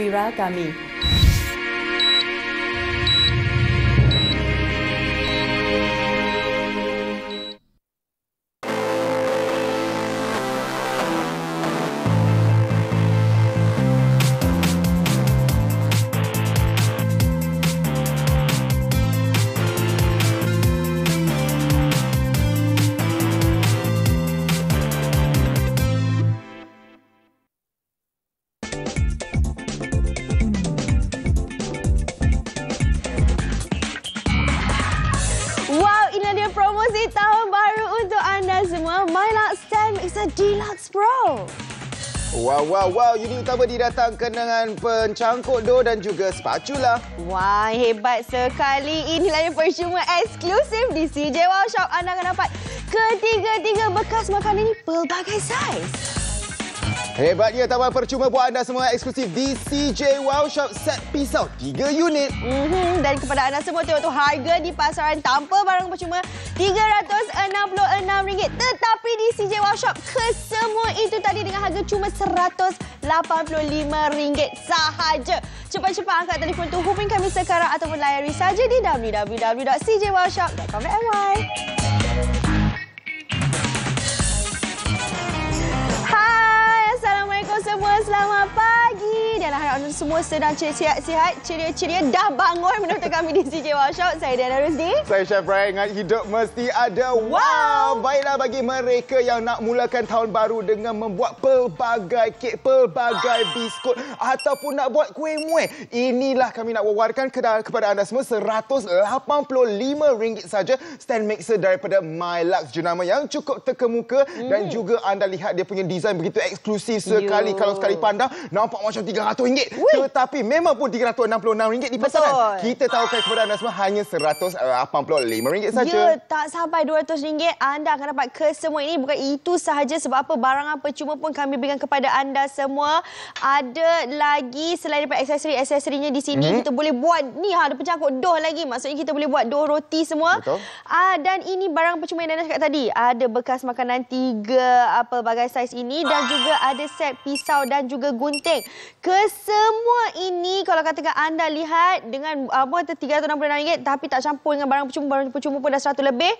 wira kami. Wow, wow, wow. Unit utama didatangkan dengan pencangkuk dough dan juga spatula. Wah, hebat sekali. Inilah yang percuma eksklusif di CJ Wow Shop. Anda akan dapat ketiga-tiga bekas makanan ini pelbagai saiz. Hebatnya taman percuma buat anda semua eksklusif di CJ Wow Shop set pisau 3 unit. Mm-hmm. Dan kepada anda semua tengok tu harga di pasaran tanpa barang percuma RM366. Tetapi di CJ Wow Shop kesemua itu tadi dengan harga cuma RM185 sahaja. Cepat-cepat angkat telefon tu hubungi kami sekarang ataupun layari saja di www.cjwowshop.com.my. semua. Selamat pagi. Dan harap anda semua sedang sihat-sihat, ceria-ceria. Dah bangun menonton kami di CJ Wow Shop. Saya Diana Rusdi. Saya Chef Ryan ingat hidup mesti ada wow. Wow. Baiklah bagi mereka yang nak mulakan tahun baru dengan membuat pelbagai kek, pelbagai biskut ataupun nak buat kuih muih. Inilah kami nak wawarkan kepada anda semua RM185 saja stand mixer daripada Milux jenama yang cukup terkemuka mm. dan juga anda lihat dia punya design begitu eksklusif sekali Yo. kalau sekali pandang nampak macam RM300 Wih. tetapi memang pun RM366 di pasaran. Betul. Kita tahukan kepada anda semua hanya RM185 saja. Ya, tak sampai RM200 anda akan dapat kesemua ini. Bukan itu sahaja sebab apa barangan percuma pun kami berikan kepada anda semua. Ada lagi selain daripada aksesori-aksesorinya di sini. Mhm. Kita boleh buat ni ha, ada pencangkut doh lagi. Maksudnya kita boleh buat doh roti semua. Betul. Ah, dan ini barang percuma yang Dana cakap tadi. Ada bekas makanan tiga apa bagai saiz ini. Dan juga ada set pisau dan juga gunting. Kesemua ini kalau katakan anda lihat dengan apa tu RM366 tapi tak campur dengan barang percuma. Barang percuma pun dah 100 lebih.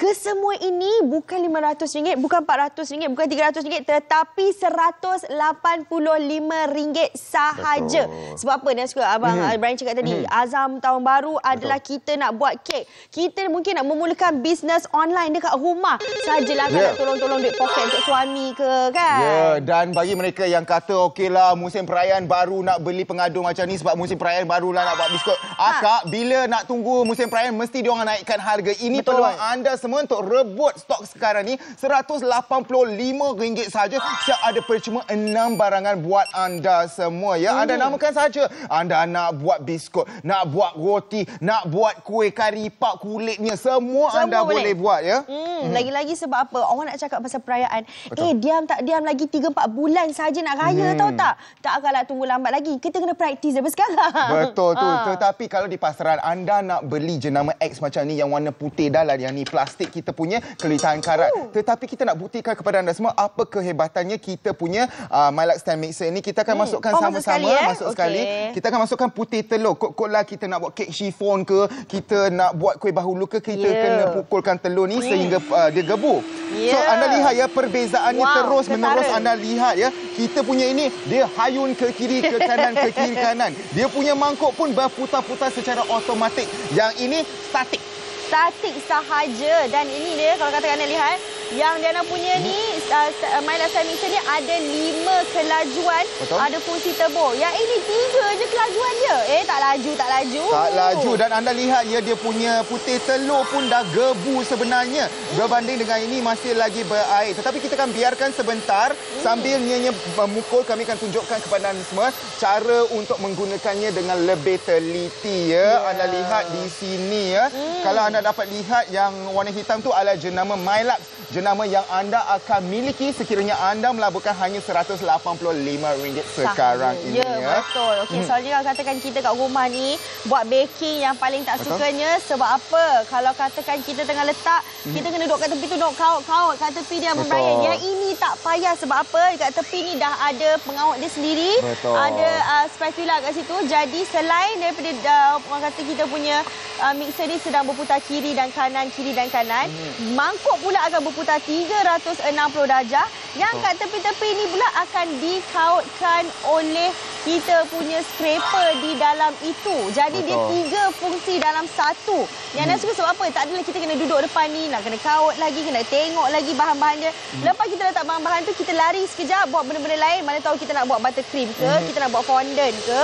Kesemua ini bukan RM500, bukan RM400, bukan RM300 tetapi RM185 sahaja. Betul. Sebab apa Dia suka abang Mhm. Brian cakap tadi, azam tahun baru adalah kita nak buat kek. Kita mungkin nak memulakan bisnes online dekat rumah. Sajalah kan Ya. nak tolong-tolong duit poket untuk suami ke kan. Ya, dan bagi mereka yang kata okeylah musim perayaan baru nak beli pengadu macam ni sebab musim perayaan barulah nak buat biskut. Akak, bila nak tunggu musim perayaan mesti diorang naikkan harga. Ini Betul. peluang anda semua untuk rebut stok sekarang ni RM185 saja. Siap ada percuma enam barangan buat anda semua ya. Anda Hmm. namakan saja. Anda nak buat biskut, nak buat roti, nak buat kuih kari pak kulitnya semua, Semua anda boleh. boleh. buat ya. Hmm, lagi-lagi sebab apa? Orang nak cakap pasal perayaan. Betul. Eh, diam tak diam lagi 3-4 bulan saja nak raya Hmm. tahu tak? Tak akanlah tunggu lambat lagi. Kita kena praktis daripada sekarang. Betul tu. Ah. Tetapi kalau di pasaran anda nak beli jenama X macam ni yang warna putih dalam yang ni plastik kita punya kelitahan karat. Tetapi kita nak buktikan kepada anda semua apa kehebatannya kita punya uh, Milux Stand Mixer ni. Kita akan Hmm. masukkan Oh, masuk sama-sama sekali, eh? masuk Okey. sekali. Kita akan masukkan putih telur. Kok-kok lah kita nak buat kek chiffon ke, kita nak buat kuih bahulu ke, kita Ya. kena pukulkan telur ni sehingga uh, dia gebur. So Ya. anda lihat ya perbezaannya Wow, terus menerus ketara. anda lihat ya. Kita punya ini dia hayun ke kiri ke kanan ke kiri kanan. Dia punya mangkuk pun berputar-putar secara automatik. Yang ini statik. Statik sahaja dan ini dia kalau katakan anda lihat yang Diana punya ni uh, uh, Myla Stand Mixer ni ada lima kelajuan Betul. ada fungsi turbo yang ini tiga je kelajuan dia eh tak laju tak laju Tak laju dan anda lihat ya dia punya putih telur pun dah gebu sebenarnya. Berbanding dengan ini masih lagi berair. Tetapi kita akan biarkan sebentar sambil nyanyi memukul kami akan tunjukkan kepada anda semua cara untuk menggunakannya dengan lebih teliti ya. Ya. Anda lihat di sini ya. Kalau anda dapat lihat yang warna hitam tu adalah jenama Milux. Jenama yang anda akan miliki sekiranya anda melaburkan hanya RM185 sekarang ini ya. ya. betul. Okey, Hmm. soalnya kalau katakan kita kat rumah ni buat baking yang paling tak Betul. sukanya sebab apa? Kalau katakan kita tengah letak, kita kena duduk kat tepi tu duduk kaut-kaut kat tepi dia Hmm. Membayar. Yang ini tak payah sebab apa? Dekat tepi ni dah ada pengawet dia sendiri. Betul. Ada uh, spatula kat situ. Jadi selain daripada uh, orang kata kita punya uh, mixer ni sedang berputar kiri dan kanan, kiri dan kanan, hmm. mangkuk pula akan berputar 360 darjah. Yang kat tepi-tepi ni pula akan dikautkan oleh kita punya scraper di dalam itu. Jadi Betul. dia tiga fungsi dalam satu. Yang hmm. nak suka sebab apa? Tak adalah kita kena duduk depan ni, nak kena kaut lagi, kena tengok lagi bahan-bahan dia. Hmm. Lepas kita letak bahan-bahan tu, kita lari sekejap buat benda-benda lain. Mana tahu kita nak buat buttercream ke, hmm. kita nak buat fondant ke.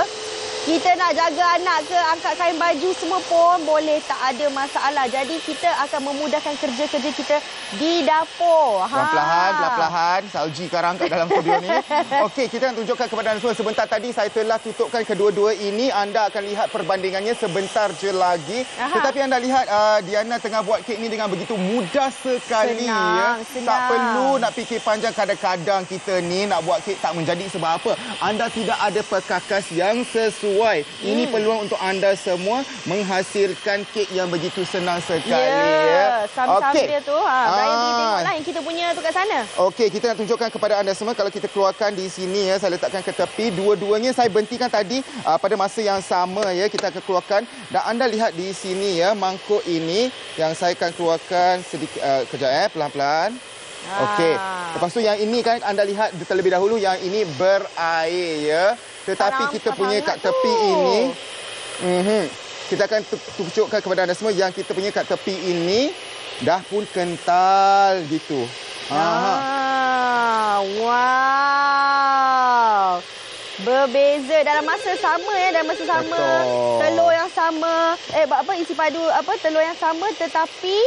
Kita nak jaga anak ke, angkat kain baju semua pun boleh tak ada masalah. Jadi kita akan memudahkan kerja-kerja kita di dapur. Pelan-pelan, ha. pelan-pelan. Salji sekarang kat dalam studio ni. Okey, kita nak tunjukkan kepada anda semua. Sebentar tadi saya telah tutupkan kedua-dua ini. Anda akan lihat perbandingannya sebentar je lagi. Aha. Tetapi anda lihat uh, Diana tengah buat kek ni dengan begitu mudah sekali. Senang, ya. senang. Tak perlu nak fikir panjang kadang-kadang kita ni nak buat kek tak menjadi sebab apa. Anda tidak ada perkakas yang sesuai Hmm. Ini peluang untuk anda semua menghasilkan kek yang begitu senang sekali. Ya, ya. sambil okay. tu. Ha, ah. tengoklah yang kita punya tu kat sana. Okey, kita nak tunjukkan kepada anda semua kalau kita keluarkan di sini ya, saya letakkan ke tepi. Dua-duanya saya bentikan tadi uh, pada masa yang sama ya, kita akan keluarkan dan anda lihat di sini ya, mangkuk ini yang saya akan keluarkan sedikit uh, kejap eh, pelan-pelan. Okey. Lepas tu yang ini kan anda lihat terlebih dahulu yang ini berair ya. Tetapi Sarang kita punya kat tepi tu. ini mm-hmm, kita akan tunjukkan kepada anda semua yang kita punya kat tepi ini dah pun kental gitu. Ah, wow. Berbeza dalam masa sama ya, dalam masa sama. Betul. Telur yang sama, eh apa isi padu apa telur yang sama tetapi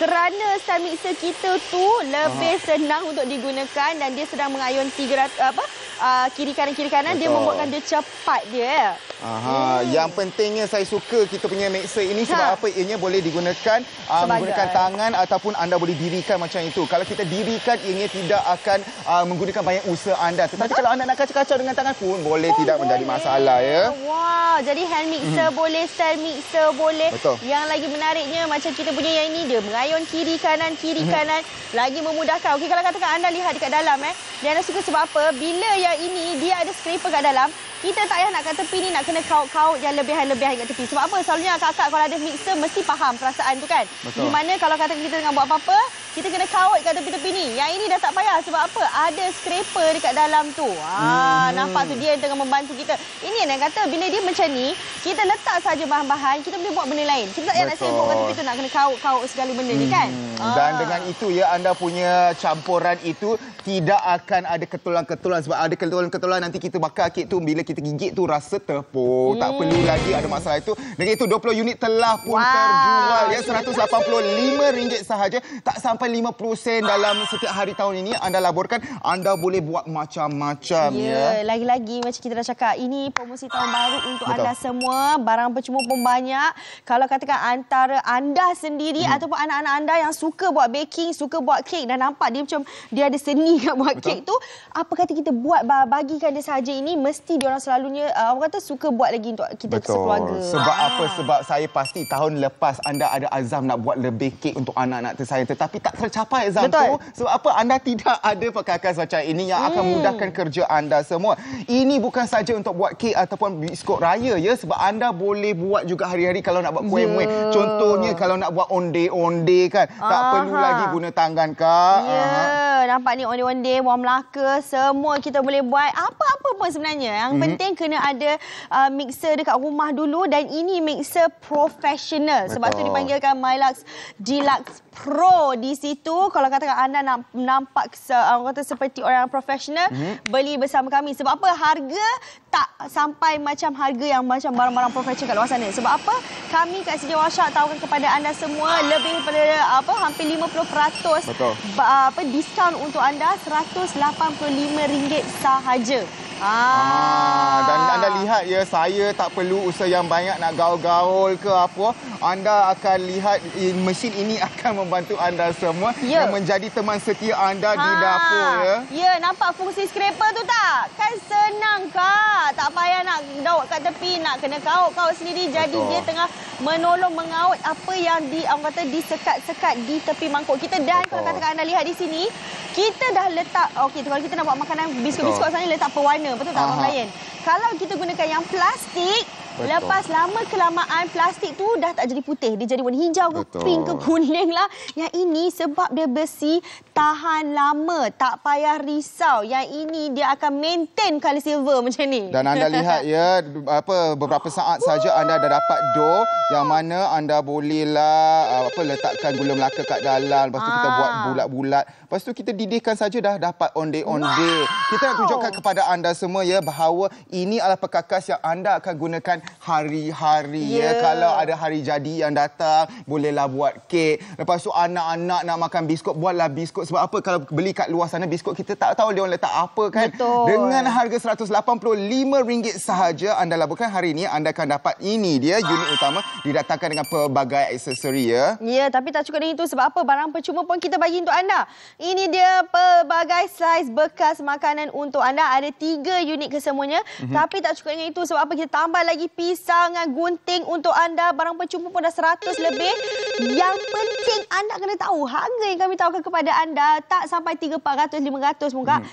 kerana stand mixer kita tu lebih Aha. senang untuk digunakan dan dia sedang mengayun 300 apa uh, kiri kanan kiri kanan Betul. dia membuatkan dia cepat dia. Aha, hmm. yang pentingnya saya suka kita punya mixer ini sebab ha. apa? Ianya boleh digunakan uh, menggunakan tangan ataupun anda boleh dirikan macam itu. Kalau kita dirikan ianya tidak akan uh, menggunakan banyak usaha anda. Tetapi Betul. kalau anda nak kacau-kacau dengan tangan pun boleh oh, tidak boleh. menjadi masalah ya. Wah, jadi hand mixer hmm. boleh, stand mixer boleh. Betul. Yang lagi menariknya macam kita punya yang ini dia mengayun kiri kanan kiri hmm. kanan lagi memudahkan. Okey kalau katakan anda lihat dekat dalam eh. Dan anda suka sebab apa? Bila yang ini dia ada scraper kat dalam, kita tak payah nak kat tepi ni nak kena kaut-kaut yang lebihan-lebihan kat tepi. Sebab apa? Selalunya kakak kalau ada mixer mesti faham perasaan tu kan. Betul. Di mana kalau kata kita tengah buat apa-apa, kita kena kaut kat tepi-tepi ni. Yang ini dah tak payah sebab apa? Ada scraper dekat dalam tu. Ha, hmm. nampak tu dia yang tengah membantu kita. Ini yang kata bila dia macam ni, kita letak saja bahan-bahan, kita boleh buat benda lain. Kita tak payah nak sibuk kat tepi tu nak kena kaut-kaut segala benda hmm. ni kan. Hmm. Dan ha. dengan itu ya anda punya campuran itu tidak akan ada ketulan-ketulan sebab ada ketulan-ketulan nanti kita bakar kek tu bila kita gigit tu rasa tepung. Hmm. Tak perlu lagi ada masalah itu. Dengan itu 20 unit telah pun wow. terjual ya RM185 sahaja. Tak sampai 50 sen dalam setiap hari tahun ini anda laburkan anda boleh buat macam-macam ya. ya. Lagi-lagi macam kita dah cakap ini promosi tahun baru untuk Betul. anda semua. Barang percuma pun banyak. Kalau katakan antara anda sendiri hmm. ataupun anak-anak anda yang suka buat baking, suka buat kek dan nampak dia macam dia ada seni kat buat kek tu, apa kata kita buat bagikan dia saja ini mesti dia orang selalunya uh, orang kata suka buat lagi untuk kita Betul. sekeluarga. Sebab ah. apa? Sebab saya pasti tahun lepas anda ada azam nak buat lebih kek untuk anak-anak tersayang tetapi tak tercapai azam Betul. tu. Sebab apa? Anda tidak ada perkakas macam ini yang akan hmm. mudahkan kerja anda semua. Ini bukan saja untuk buat kek ataupun biskut raya ya sebab anda boleh buat juga hari-hari kalau nak buat kuih-muih. Yeah. Contohnya kalau nak buat onde-onde kan, Aha. tak perlu lagi guna tangan kak. Ya, yeah. nampak ni onde-onde, buah melaka, semua kita boleh buat apa-apa pun sebenarnya. Yang mm-hmm. Penting kena ada uh, mixer dekat rumah dulu dan ini mixer profesional. Betul. Sebab tu dipanggilkan Milux Deluxe Pro di situ. Kalau katakan anda nampak uh, orang kata seperti orang profesional, mm-hmm. beli bersama kami. Sebab apa? Harga tak sampai macam harga yang macam barang-barang profesional kat luar sana. Sebab apa? Kami kat Sedia Wasyak tawarkan kepada anda semua lebih daripada apa hampir 50% Betul. apa diskaun untuk anda RM185 sahaja. Ah. ah. dan anda lihat ya saya tak perlu usaha yang banyak nak gaul-gaul ke apa. Anda akan lihat mesin ini akan membantu anda semua ya. yang menjadi teman setia anda ha. di dapur ya. Ya, nampak fungsi scraper tu tak? Kan senang kak. Tak payah nak daut kat tepi, nak kena kaut-kaut sendiri. Jadi Betul. dia tengah menolong mengaut apa yang di orang kata disekat-sekat di tepi mangkuk kita dan Betul. kalau katakan anda lihat di sini kita dah letak okey kalau kita nak buat makanan biskut-biskut sana letak pewarna betul tak abang lain kalau kita gunakan yang plastik Betul. Lepas lama kelamaan plastik tu dah tak jadi putih. Dia jadi warna hijau ke Betul. pink ke kuning lah. Yang ini sebab dia besi tahan lama. Tak payah risau. Yang ini dia akan maintain kali silver macam ni. Dan anda lihat ya apa beberapa saat saja anda dah dapat dough yang mana anda bolehlah apa letakkan gula melaka kat dalam. Lepas tu kita ah. buat bulat-bulat. Lepas tu kita didihkan saja dah dapat onde-onde. Wow. Kita nak tunjukkan kepada anda semua ya bahawa ini adalah perkakas yang anda akan gunakan hari-hari yeah. ya. Kalau ada hari jadi yang datang bolehlah buat kek. Lepas tu anak-anak nak makan biskut buatlah biskut. Sebab apa? Kalau beli kat luar sana biskut kita tak tahu dia orang letak apa kan? Betul. dengan harga RM185 sahaja anda laburkan hari ini anda akan dapat ini dia unit utama didatangkan dengan pelbagai aksesori ya. Ya tapi tak cukup dengan itu. Sebab apa? Barang percuma pun kita bagi untuk anda. Ini dia pelbagai saiz bekas makanan untuk anda. Ada tiga unit kesemuanya. Mm-hmm. tapi tak cukup dengan itu. Sebab apa? Kita tambah lagi pisang dengan gunting untuk anda. Barang percuma pun dah 100 lebih. Yang penting anda kena tahu harga yang kami tawarkan kepada anda tak sampai 300 400 500 muka. Hmm.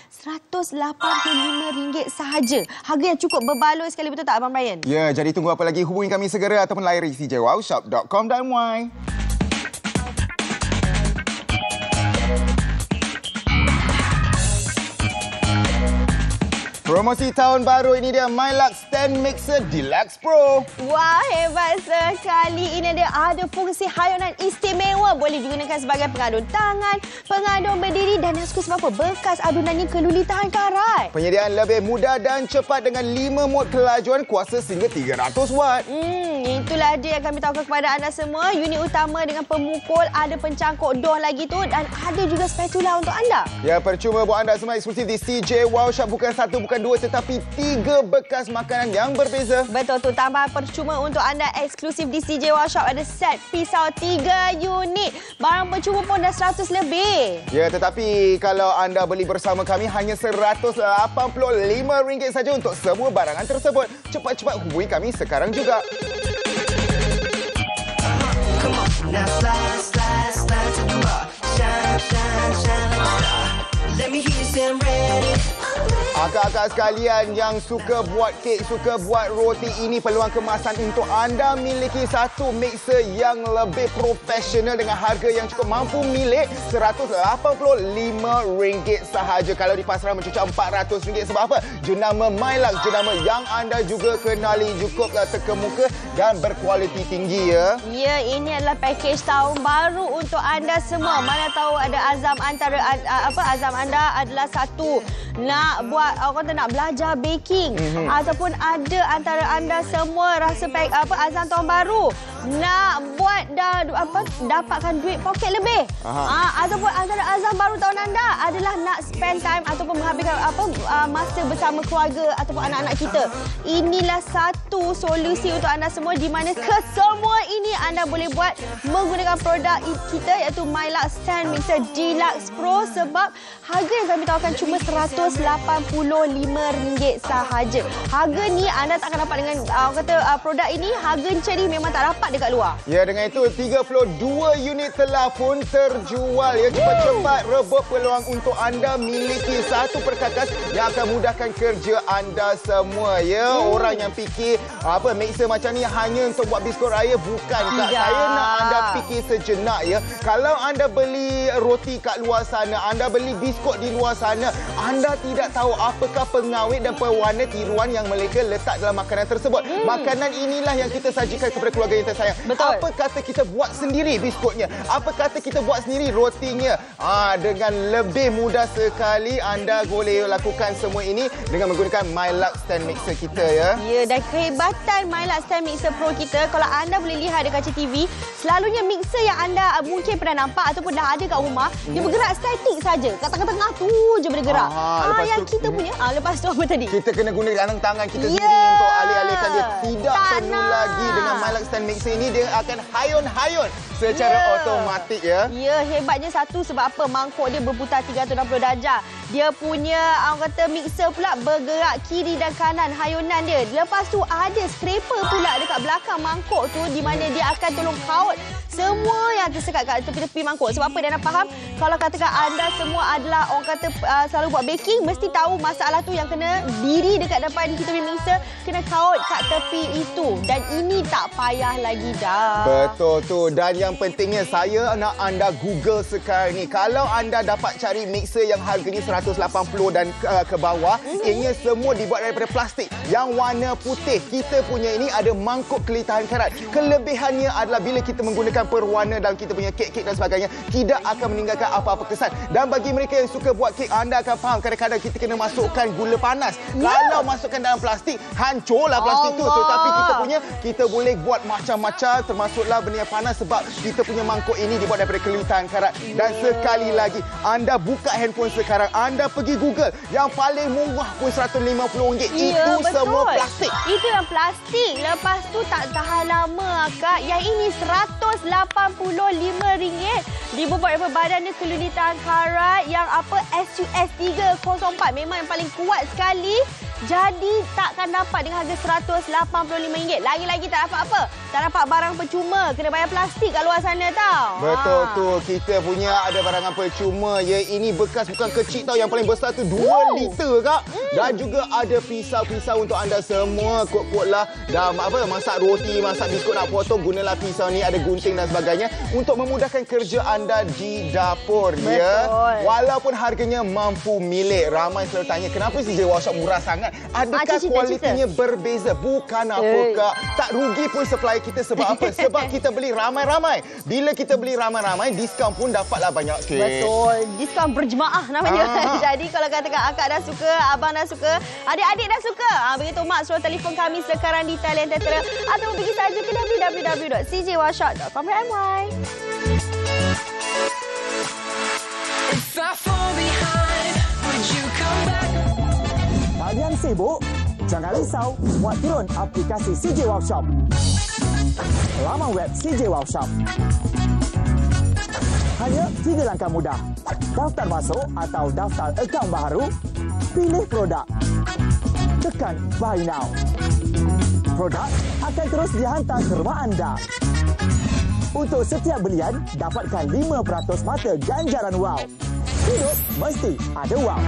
RM185 sahaja. Harga yang cukup berbaloi sekali betul tak Abang Brian? Ya, jadi tunggu apa lagi hubungi kami segera ataupun layari cjwowshop.com.my. Promosi tahun baru ini dia MyLux Stand Mixer Deluxe Pro. Wah, hebat sekali. Ini dia ada fungsi hayunan istimewa. Boleh digunakan sebagai pengadun tangan, pengadun berdiri dan yang suka sebab apa? Bekas adunan ini keluli tahan karat. Penyediaan lebih mudah dan cepat dengan 5 mod kelajuan kuasa sehingga 300 watt. Hmm, itulah dia yang kami tahu kepada anda semua. Unit utama dengan pemukul, ada pencangkuk door lagi tu dan ada juga spatula untuk anda. Ya, percuma buat anda semua eksklusif di CJ Wow Shop. Bukan satu, bukan bukan dua tetapi tiga bekas makanan yang berbeza. Betul tu. Tambahan percuma untuk anda eksklusif di CJ Workshop ada set pisau tiga unit. Barang percuma pun dah seratus lebih. Ya tetapi kalau anda beli bersama kami hanya RM185 saja untuk semua barangan tersebut. Cepat-cepat hubungi kami sekarang juga. Let me hear you sound ready. Akak-akak sekalian yang suka buat kek, suka buat roti, ini peluang kemasan untuk anda miliki satu mixer yang lebih profesional dengan harga yang cukup mampu milik RM185 sahaja. Kalau di pasaran mencucuk RM400 sebab apa? Jenama Mylux, jenama yang anda juga kenali cukup terkemuka dan berkualiti tinggi ya. Ya, ini adalah package tahun baru untuk anda semua. Mana tahu ada azam antara apa azam anda adalah satu nak buat orang kata nak belajar baking. Mm-hmm. ataupun ada antara anda semua rasa pack, apa azam tahun baru nak buat dah apa dapatkan duit poket lebih. Ah ataupun antara azam baru tahun anda adalah nak spend time ataupun menghabiskan apa uh, masa bersama keluarga ataupun anak-anak kita. Inilah satu solusi untuk anda semua di mana kesemua ini anda boleh buat menggunakan produk kita iaitu Mylux Stand Mixer Deluxe Pro sebab harga yang kami tawarkan cuma 100 RM185 sahaja. Harga ni anda tak akan dapat dengan uh, kata uh, produk ini harga ni memang tak dapat dekat luar. Ya dengan itu 32 unit telah pun terjual ya cepat-cepat rebut peluang untuk anda miliki satu perkakas yang akan mudahkan kerja anda semua ya. Hmm. Orang yang fikir apa mixer macam ni hanya untuk buat biskut raya bukan tak. Saya nak anda fikir sejenak ya. Kalau anda beli roti kat luar sana, anda beli biskut di luar sana, anda tidak tahu apakah pengawet dan pewarna tiruan yang mereka letak dalam makanan tersebut. Hmm. Makanan inilah yang kita sajikan kepada keluarga yang tersayang. Betul. Apa kata kita buat sendiri biskutnya? Apa kata kita buat sendiri rotinya? Ah, dengan lebih mudah sekali anda boleh lakukan semua ini dengan menggunakan MyLux Stand Mixer kita ya. Ya, dan kehebatan MyLux Stand Mixer Pro kita, kalau anda boleh lihat di kaca TV, selalunya mixer yang anda mungkin pernah nampak ataupun dah ada kat rumah, hmm. dia bergerak statik saja. Kat tengah-tengah tu je bergerak. Aha, ah, yang tu, kita punya. Ah, lepas tu apa tadi? Kita kena guna dalam tangan kita yeah. sendiri untuk alih-alih menggunakan dia. Tidak Tak perlu nak. lagi dengan Milak Stand Mixer ini dia akan hayun-hayun secara Ya. automatik ya. Ya, hebatnya satu sebab apa? Mangkuk dia berputar 360 darjah. Dia punya orang kata mixer pula bergerak kiri dan kanan hayunan dia. Lepas tu ada scraper pula dekat belakang mangkuk tu di mana dia akan tolong kaut semua yang tersekat kat tepi-tepi mangkuk. Sebab apa? Dan faham kalau katakan anda semua adalah orang kata uh, selalu buat baking, mesti tahu masalah tu yang kena diri dekat depan kita punya mixer kena kaut kat tepi itu. Dan ini tak payah lagi dah. Betul tu dan yang pentingnya saya nak anda Google sekarang ni kalau anda dapat cari mixer yang harganya 180 dan uh, ke bawah Mhm. ianya semua dibuat daripada plastik yang warna putih kita punya ini ada mangkuk kelitahan karat kelebihannya adalah bila kita menggunakan perwarna dalam kita punya kek-kek dan sebagainya tidak akan meninggalkan apa-apa kesan dan bagi mereka yang suka buat kek anda akan faham kadang-kadang kita kena masukkan gula panas. Ya. kalau masukkan dalam plastik hancurlah plastik tu. Allah. tetapi kita punya kita boleh buat macam-macam. Termasuklah benda yang panas sebab kita punya mangkuk ini dibuat daripada kelitahan karat. Dan sekali lagi anda buka handphone sekarang anda pergi Google. Yang paling murah pun RM150 itu Ya, betul. semua plastik. Itu yang plastik. Lepas tu tak tahan lama akak. Yang ini RM185 dibuat daripada badan dia kelunitan karat. Yang apa SUS 304 memang paling kuat sekali. Jadi takkan dapat dengan harga RM185. Lagi-lagi tak dapat apa? Tak dapat barang percuma. Kena bayar plastik kat luar sana tau. Betul Ha. tu kita punya ada barangan percuma ya ini bekas bukan kecil tau yang paling besar tu 2 Wow. liter kak dan juga ada pisau-pisau untuk anda semua kok-kok lah dah apa masak roti masak biskut nak potong gunalah pisau ni ada gunting dan sebagainya untuk memudahkan kerja anda di dapur ya Betul. walaupun harganya mampu milik ramai selalu tanya kenapa CJ Workshop murah sangat adakah Ah, cerita, kualitinya berbeza bukan apa Eh. kak tak rugi pun supplier kita sebab apa sebab kita beli ramai-ramai bila kita beli ramai-ramai diskaun pun dapatlah banyak sikit Betul. Diskaun berjemaah namanya. Ah. Jadi kalau katakan akak dah suka, abang dah suka, adik-adik dah suka. Ha, begitu mak suruh telefon kami sekarang di talian tentera atau pergi saja ke www.cjwashop.com.my. If I fall behind, would you come back? Kalian sibuk? Jangan risau, muat turun aplikasi CJ Wow Shop. Laman web CJ Wow Shop. Hanya tiga langkah mudah. Daftar masuk atau daftar akaun baru, pilih produk. Tekan Buy Now. Produk akan terus dihantar ke rumah anda. Untuk setiap belian, dapatkan 5% mata ganjaran wow. Hidup mesti ada wow.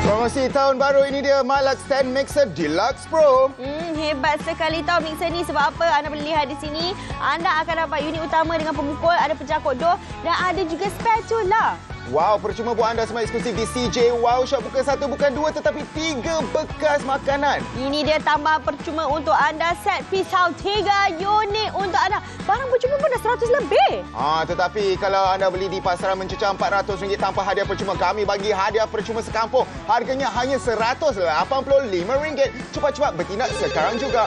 Promosi tahun baru ini dia Malak Stand Mixer Deluxe Pro Hmm, hebat sekali tau mixer ni sebab apa? Anda boleh lihat di sini. Anda akan dapat unit utama dengan pemukul, ada pencakup doh dan ada juga spatula. Wow, percuma buat anda semua eksklusif di CJ Wow Shop bukan satu, bukan dua tetapi tiga bekas makanan. Ini dia tambahan percuma untuk anda set pisau 3 unit untuk anda. Barang percuma pun dah 100 lebih. Ah, tetapi kalau anda beli di pasaran mencecah RM400 tanpa hadiah percuma, kami bagi hadiah percuma sekampung. Harganya hanya RM185. Cepat-cepat bertindak sekarang juga.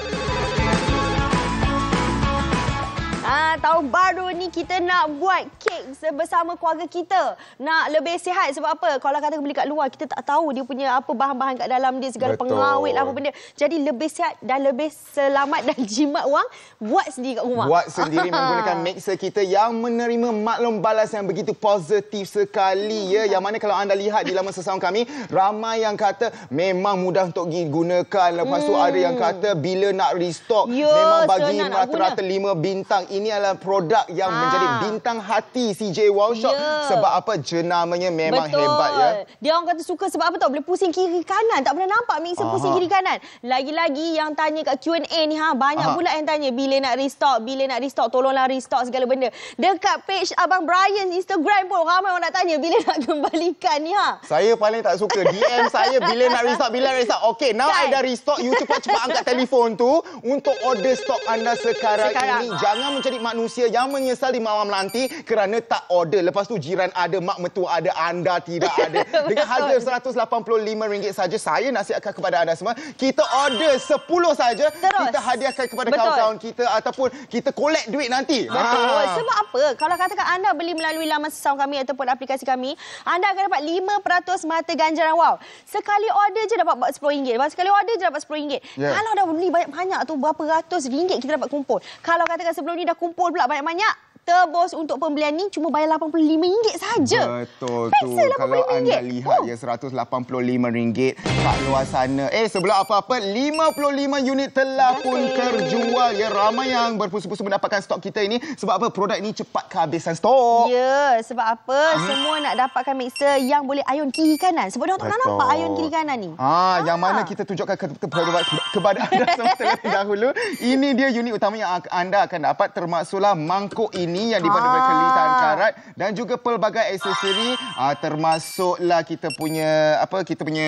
Ah, tahun baru ni kita nak buat kek bersama keluarga kita. Nak lebih sihat sebab apa? Kalau kata beli kat luar, kita tak tahu dia punya apa bahan-bahan kat dalam dia, segala Betul. pengawet lah apa benda. Jadi lebih sihat dan lebih selamat dan jimat wang buat sendiri kat rumah. Buat sendiri menggunakan mixer kita yang menerima maklum balas yang begitu positif sekali ya. Yang mana kalau anda lihat di laman sesawang kami, ramai yang kata memang mudah untuk digunakan. Lepas tu ada yang kata bila nak restock Ya, memang bagi rata-rata lima bintang. Ini adalah produk yang Ha. menjadi bintang hati CJ Wow Shop. Ya. Sebab apa? Jenamanya memang Betul. hebat ya. Dia orang kata suka sebab apa tau? Boleh pusing kiri kanan. Tak pernah nampak mixer Aha. pusing kiri kanan. Lagi-lagi yang tanya kat Q&A ni ha, banyak Aha. pula yang tanya bila nak restock, bila nak restock, tolonglah restock segala benda. Dekat page Abang Brian Instagram pun ramai orang nak tanya bila nak kembalikan ni ha. Saya paling tak suka DM saya bila nak restock, bila nak restock. Okey, now Kan? I dah restock. You cepat-cepat angkat telefon tu untuk order stok anda sekarang, Sekarang. ini. Jangan menjadi manusia yang menyesal di malam nanti kerana tak order. Lepas tu jiran ada, mak mertua ada, anda tidak ada. Dengan harga RM185 saja, saya nasihatkan kepada anda semua, kita order 10 saja, Terus. kita hadiahkan kepada kawan-kawan kita ataupun kita collect duit nanti. Betul. Ha. Sebab apa? Kalau katakan anda beli melalui laman sesam kami ataupun aplikasi kami, anda akan dapat 5% mata ganjaran wow. Sekali order je dapat RM10. Lepas Sekali order je dapat RM10. Ya. Kalau dah beli banyak-banyak tu berapa ratus ringgit kita dapat kumpul. Kalau katakan sebelum ni dah kumpul pula banyak-banyak, tebus untuk pembelian ni cuma bayar RM85 saja. Betul tu. Kalau RM85. anda lihat Oh. ya RM185 kat luar sana. Eh sebelum apa-apa 55 unit telah pun terjual. Ya ramai yang berpusu-pusu mendapatkan stok kita ini sebab apa produk ini cepat kehabisan stok. Ya, sebab apa? Hmm. Semua nak dapatkan mixer yang boleh ayun kiri kanan. Sebab dia tak pernah nampak ayun kiri kanan ni. Ah, yang mana kita tunjukkan ke, ke, kepada, kepada anda semua terlebih dahulu. Ini dia unit utama yang anda akan dapat termasuklah mangkuk ini yang dibuat daripada Ah. kelitan karat dan juga pelbagai aksesori ah, termasuklah kita punya apa kita punya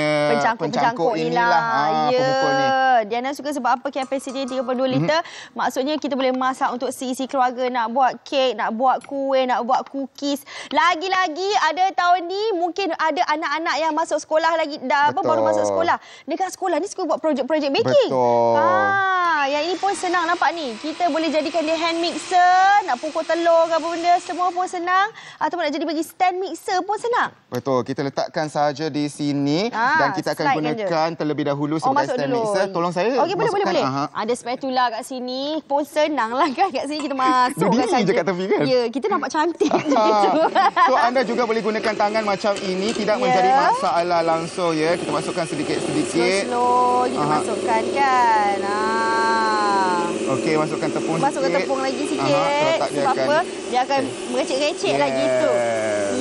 ni inilah lah. ah, ya. pemukul ni. Diana suka sebab apa kapasiti dia 32 liter. Mm-hmm. Maksudnya kita boleh masak untuk seisi keluarga. Nak buat kek, nak buat kuih, nak buat cookies. Lagi-lagi ada tahun ni mungkin ada anak-anak yang masuk sekolah lagi. Dah apa, baru masuk sekolah. Dekat sekolah ni suka buat projek-projek baking. Betul. Ah, yang ini pun senang nampak ni. Kita boleh jadikan dia hand mixer. Nak pukul telur ke apa benda. Semua pun senang. Ataupun nak jadi bagi stand mixer pun senang. Betul, kita letakkan saja di sini Ah, dan kita akan kan gunakan terlebih dahulu Oh, sebagai masuk stand dulu. mixer. Tolong saya Okey, boleh, boleh, boleh. Aha. Ada spatula kat sini. Pun senang lah kan kat sini kita masuk Berdiri saja. je kat tepi kan? Ya, kita nampak cantik gitu. so anda juga boleh gunakan tangan macam ini tidak Ya. menjadi masalah langsung ya. Kita masukkan sedikit-sedikit. Slow-slow kita Aha. masukkan kan. Ah. Okey, masukkan tepung Masukkan sikit. tepung lagi sikit. Aha, Sebab apa? Dia akan merecek-recek Yes. lah gitu.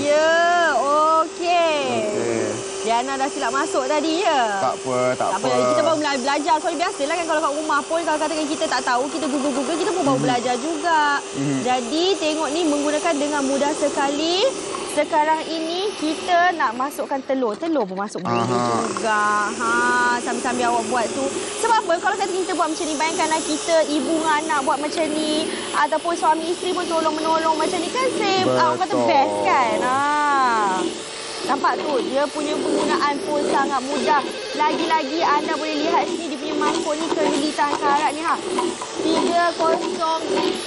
Ya, okey. Okey. Diana dah silap masuk tadi ya. Tak apa, tak, Tak apa, kita baru bela- belajar. Soal biasalah kan kalau kat rumah pun kalau katakan kita tak tahu, kita google-google, kita pun baru Mhm. belajar juga. Jadi tengok ni menggunakan dengan mudah sekali. Sekarang ini kita nak masukkan telur. Telur pun masuk Aha. juga. Ha, sambil-sambil awak buat tu. Sebab apa? Kalau kata kita buat macam ni, bayangkanlah kita ibu dengan anak buat macam ni. Ataupun suami isteri pun tolong-menolong macam ni kan save. Awak kata Betul. best kan? Ha. Nampak tu, dia punya penggunaan pun sangat mudah. Lagi-lagi anda boleh lihat sini dia mangkuk ni kelitan karat ni ha. 30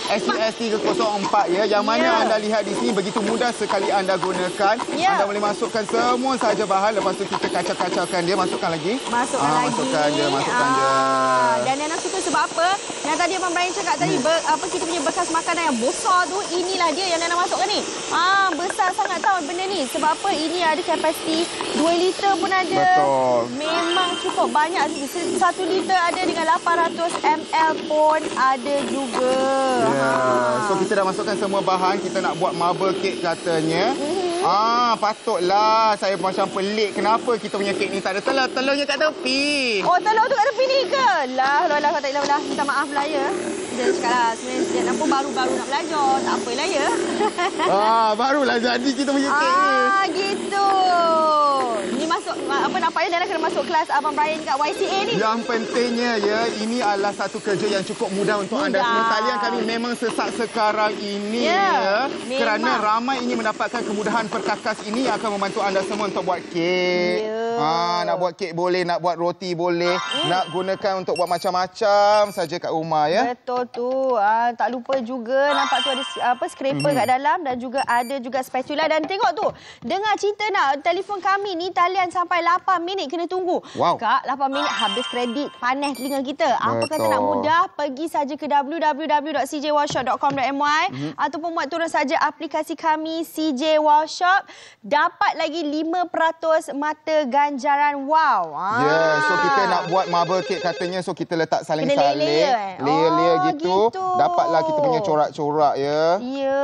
STS 304 ya. Yang mana Ya. anda lihat di sini begitu mudah sekali anda gunakan. Ya. Anda boleh masukkan semua saja bahan lepas tu kita kacau-kacaukan dia. Masukkan lagi. Masukkan Ah, lagi. Masukkan dia, masukkan dia. Ah, Dan Nana suka sebab apa? Yang tadi Abang Brian cakap tadi, ber, apa kita punya bekas makanan yang besar tu, inilah dia yang Nana masukkan ni. Ah, besar sangat tau benda ni. Sebab apa? Ini ada kapasiti 2 liter pun ada. Betul. Memang cukup banyak. Satu liter ada dengan 800 ml pun ada juga. Ya. Ha. So kita dah masukkan semua bahan. Kita nak buat marble cake katanya. Mhm. Ah, patutlah. Saya macam pelik kenapa kita punya kek ni tak ada telur. Telurnya kat tepi. Oh, telur tu kat tepi ni ke? Lah, lah, lah, tak lah, lah. Minta maaf lah ya. Dia cakap lah, sebenarnya pun baru-baru nak belajar. Tak apalah ya. Ah, barulah jadi kita punya kek ni. ah, gitu. Masuk, apa nampaknya Dana kena masuk kelas Abang Brian kat YCA ni. Yang pentingnya ya, ini adalah satu kerja yang cukup mudah untuk anda Mudah. semua. Talian kami memang sesak sekarang ini Ya, ya. memang. Kerana ramai ingin mendapatkan kemudahan perkakas ini yang akan membantu anda semua untuk buat kek. Ya. Ah, nak buat kek boleh, nak buat roti boleh, nak gunakan untuk buat macam-macam saja kat rumah ya. Betul tu. Ah, tak lupa juga nampak tu ada apa scraper Mhm. kat dalam dan juga ada juga spatula dan tengok tu. Dengar cerita nak telefon kami ni talian sampai 8 minit kena tunggu. Wow. Kak, 8 minit habis kredit. Panas telinga kita. Apa kata Betul. nak mudah? Pergi saja ke www.cjwallshop.com.my Mhm. ataupun buat turun saja aplikasi kami CJ Wall Shop. Dapat lagi 5% mata ganjaran wow. Ah. Ya, so kita nak buat marble cake katanya so kita letak saling-saling. layer-layer, eh? Oh, gitu. gitu. Dapatlah kita punya corak-corak ya. Ya,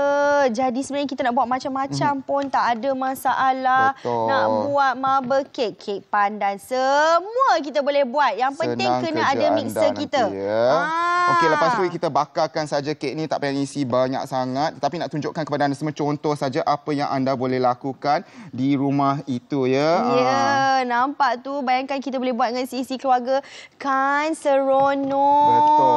jadi sebenarnya kita nak buat macam-macam pun tak ada masalah. Betul. Nak buat marble cake, kek pandan, semua kita boleh buat. Yang penting Senang kena kerja ada mixer kita. Nanti, ya. Ah. Okey, lepas tu kita bakarkan saja kek ni tak payah isi banyak sangat. Tapi nak tunjukkan kepada anda semua contoh saja apa yang anda boleh lakukan di rumah itu ya. Ya, Ah. nampak tu. Bayangkan kita boleh buat dengan isi keluarga. Kan seronok. Betul.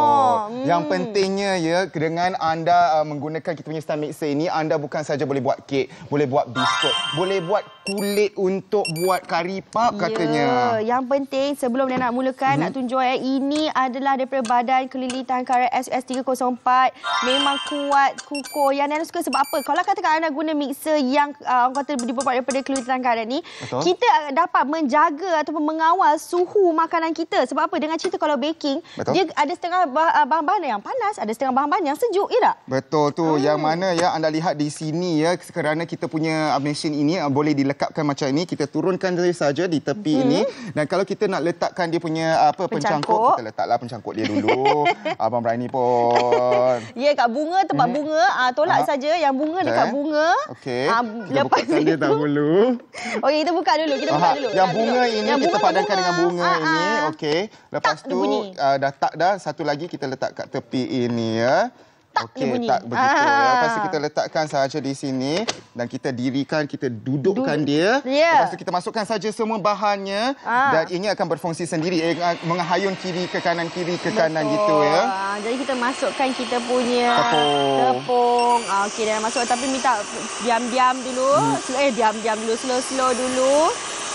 Hmm. Yang pentingnya ya dengan anda uh, menggunakan kita punya stand mixer ini anda bukan saja boleh buat kek, boleh buat biskut, boleh buat kulit untuk buat kari pap katanya. Ya, yang penting sebelum dia nak mulakan, hmm. nak tunjuk eh, ini adalah daripada Badan Kelilitan Karat SUS 304. Memang kuat, kukuh. Yang Nana suka sebab apa? Kalau katakan anda guna mixer yang uh, orang kata dibuat daripada Kelilitan Karat ni, Betul. kita dapat menjaga ataupun mengawal suhu makanan kita. Sebab apa? Dengan cerita kalau baking, Betul. dia ada setengah uh, bahan-bahan yang panas, ada setengah bahan-bahan yang sejuk, ya tak? Betul tu. Hmm. Yang mana ya anda lihat di sini ya kerana kita punya mesin ini uh, boleh dilekapkan macam ini, kita turunkan saja di tepi Hmm. ini dan kalau kita nak letakkan dia punya apa Pencangkuk. pencangkuk, kita letaklah pencangkuk dia dulu. Abang Brani pun. Ya, kat bunga, tempat bunga, uh, tolak Ah. saja yang bunga dekat Eh. bunga. Okey. Ah, Kita buka tali dahulu. Okey, kita buka dulu. Kita buka Aha, dulu. yang bunga tunjuk. ini Yang kita bunga padankan dengan bunga Ah, ini. ah. Okey. Lepas Tak dia tu uh, dah tak dah. Satu lagi kita letak kat tepi ini ya. Tak dia Okey, bunyi. tak begitu ya. Ah. Lepas tu kita letakkan sahaja di sini dan kita dirikan, kita dudukkan dia. Ya. Lepas tu kita masukkan saja semua bahannya Ah. dan ini akan berfungsi sendiri eh, menghayun kiri ke kanan kiri ke kanan gitu ya. Ah, jadi kita masukkan kita punya Tepung. tepung. Ah, Okey, dah masuk tapi minta diam-diam dulu. Hmm. Eh diam-diam dulu, slow-slow dulu.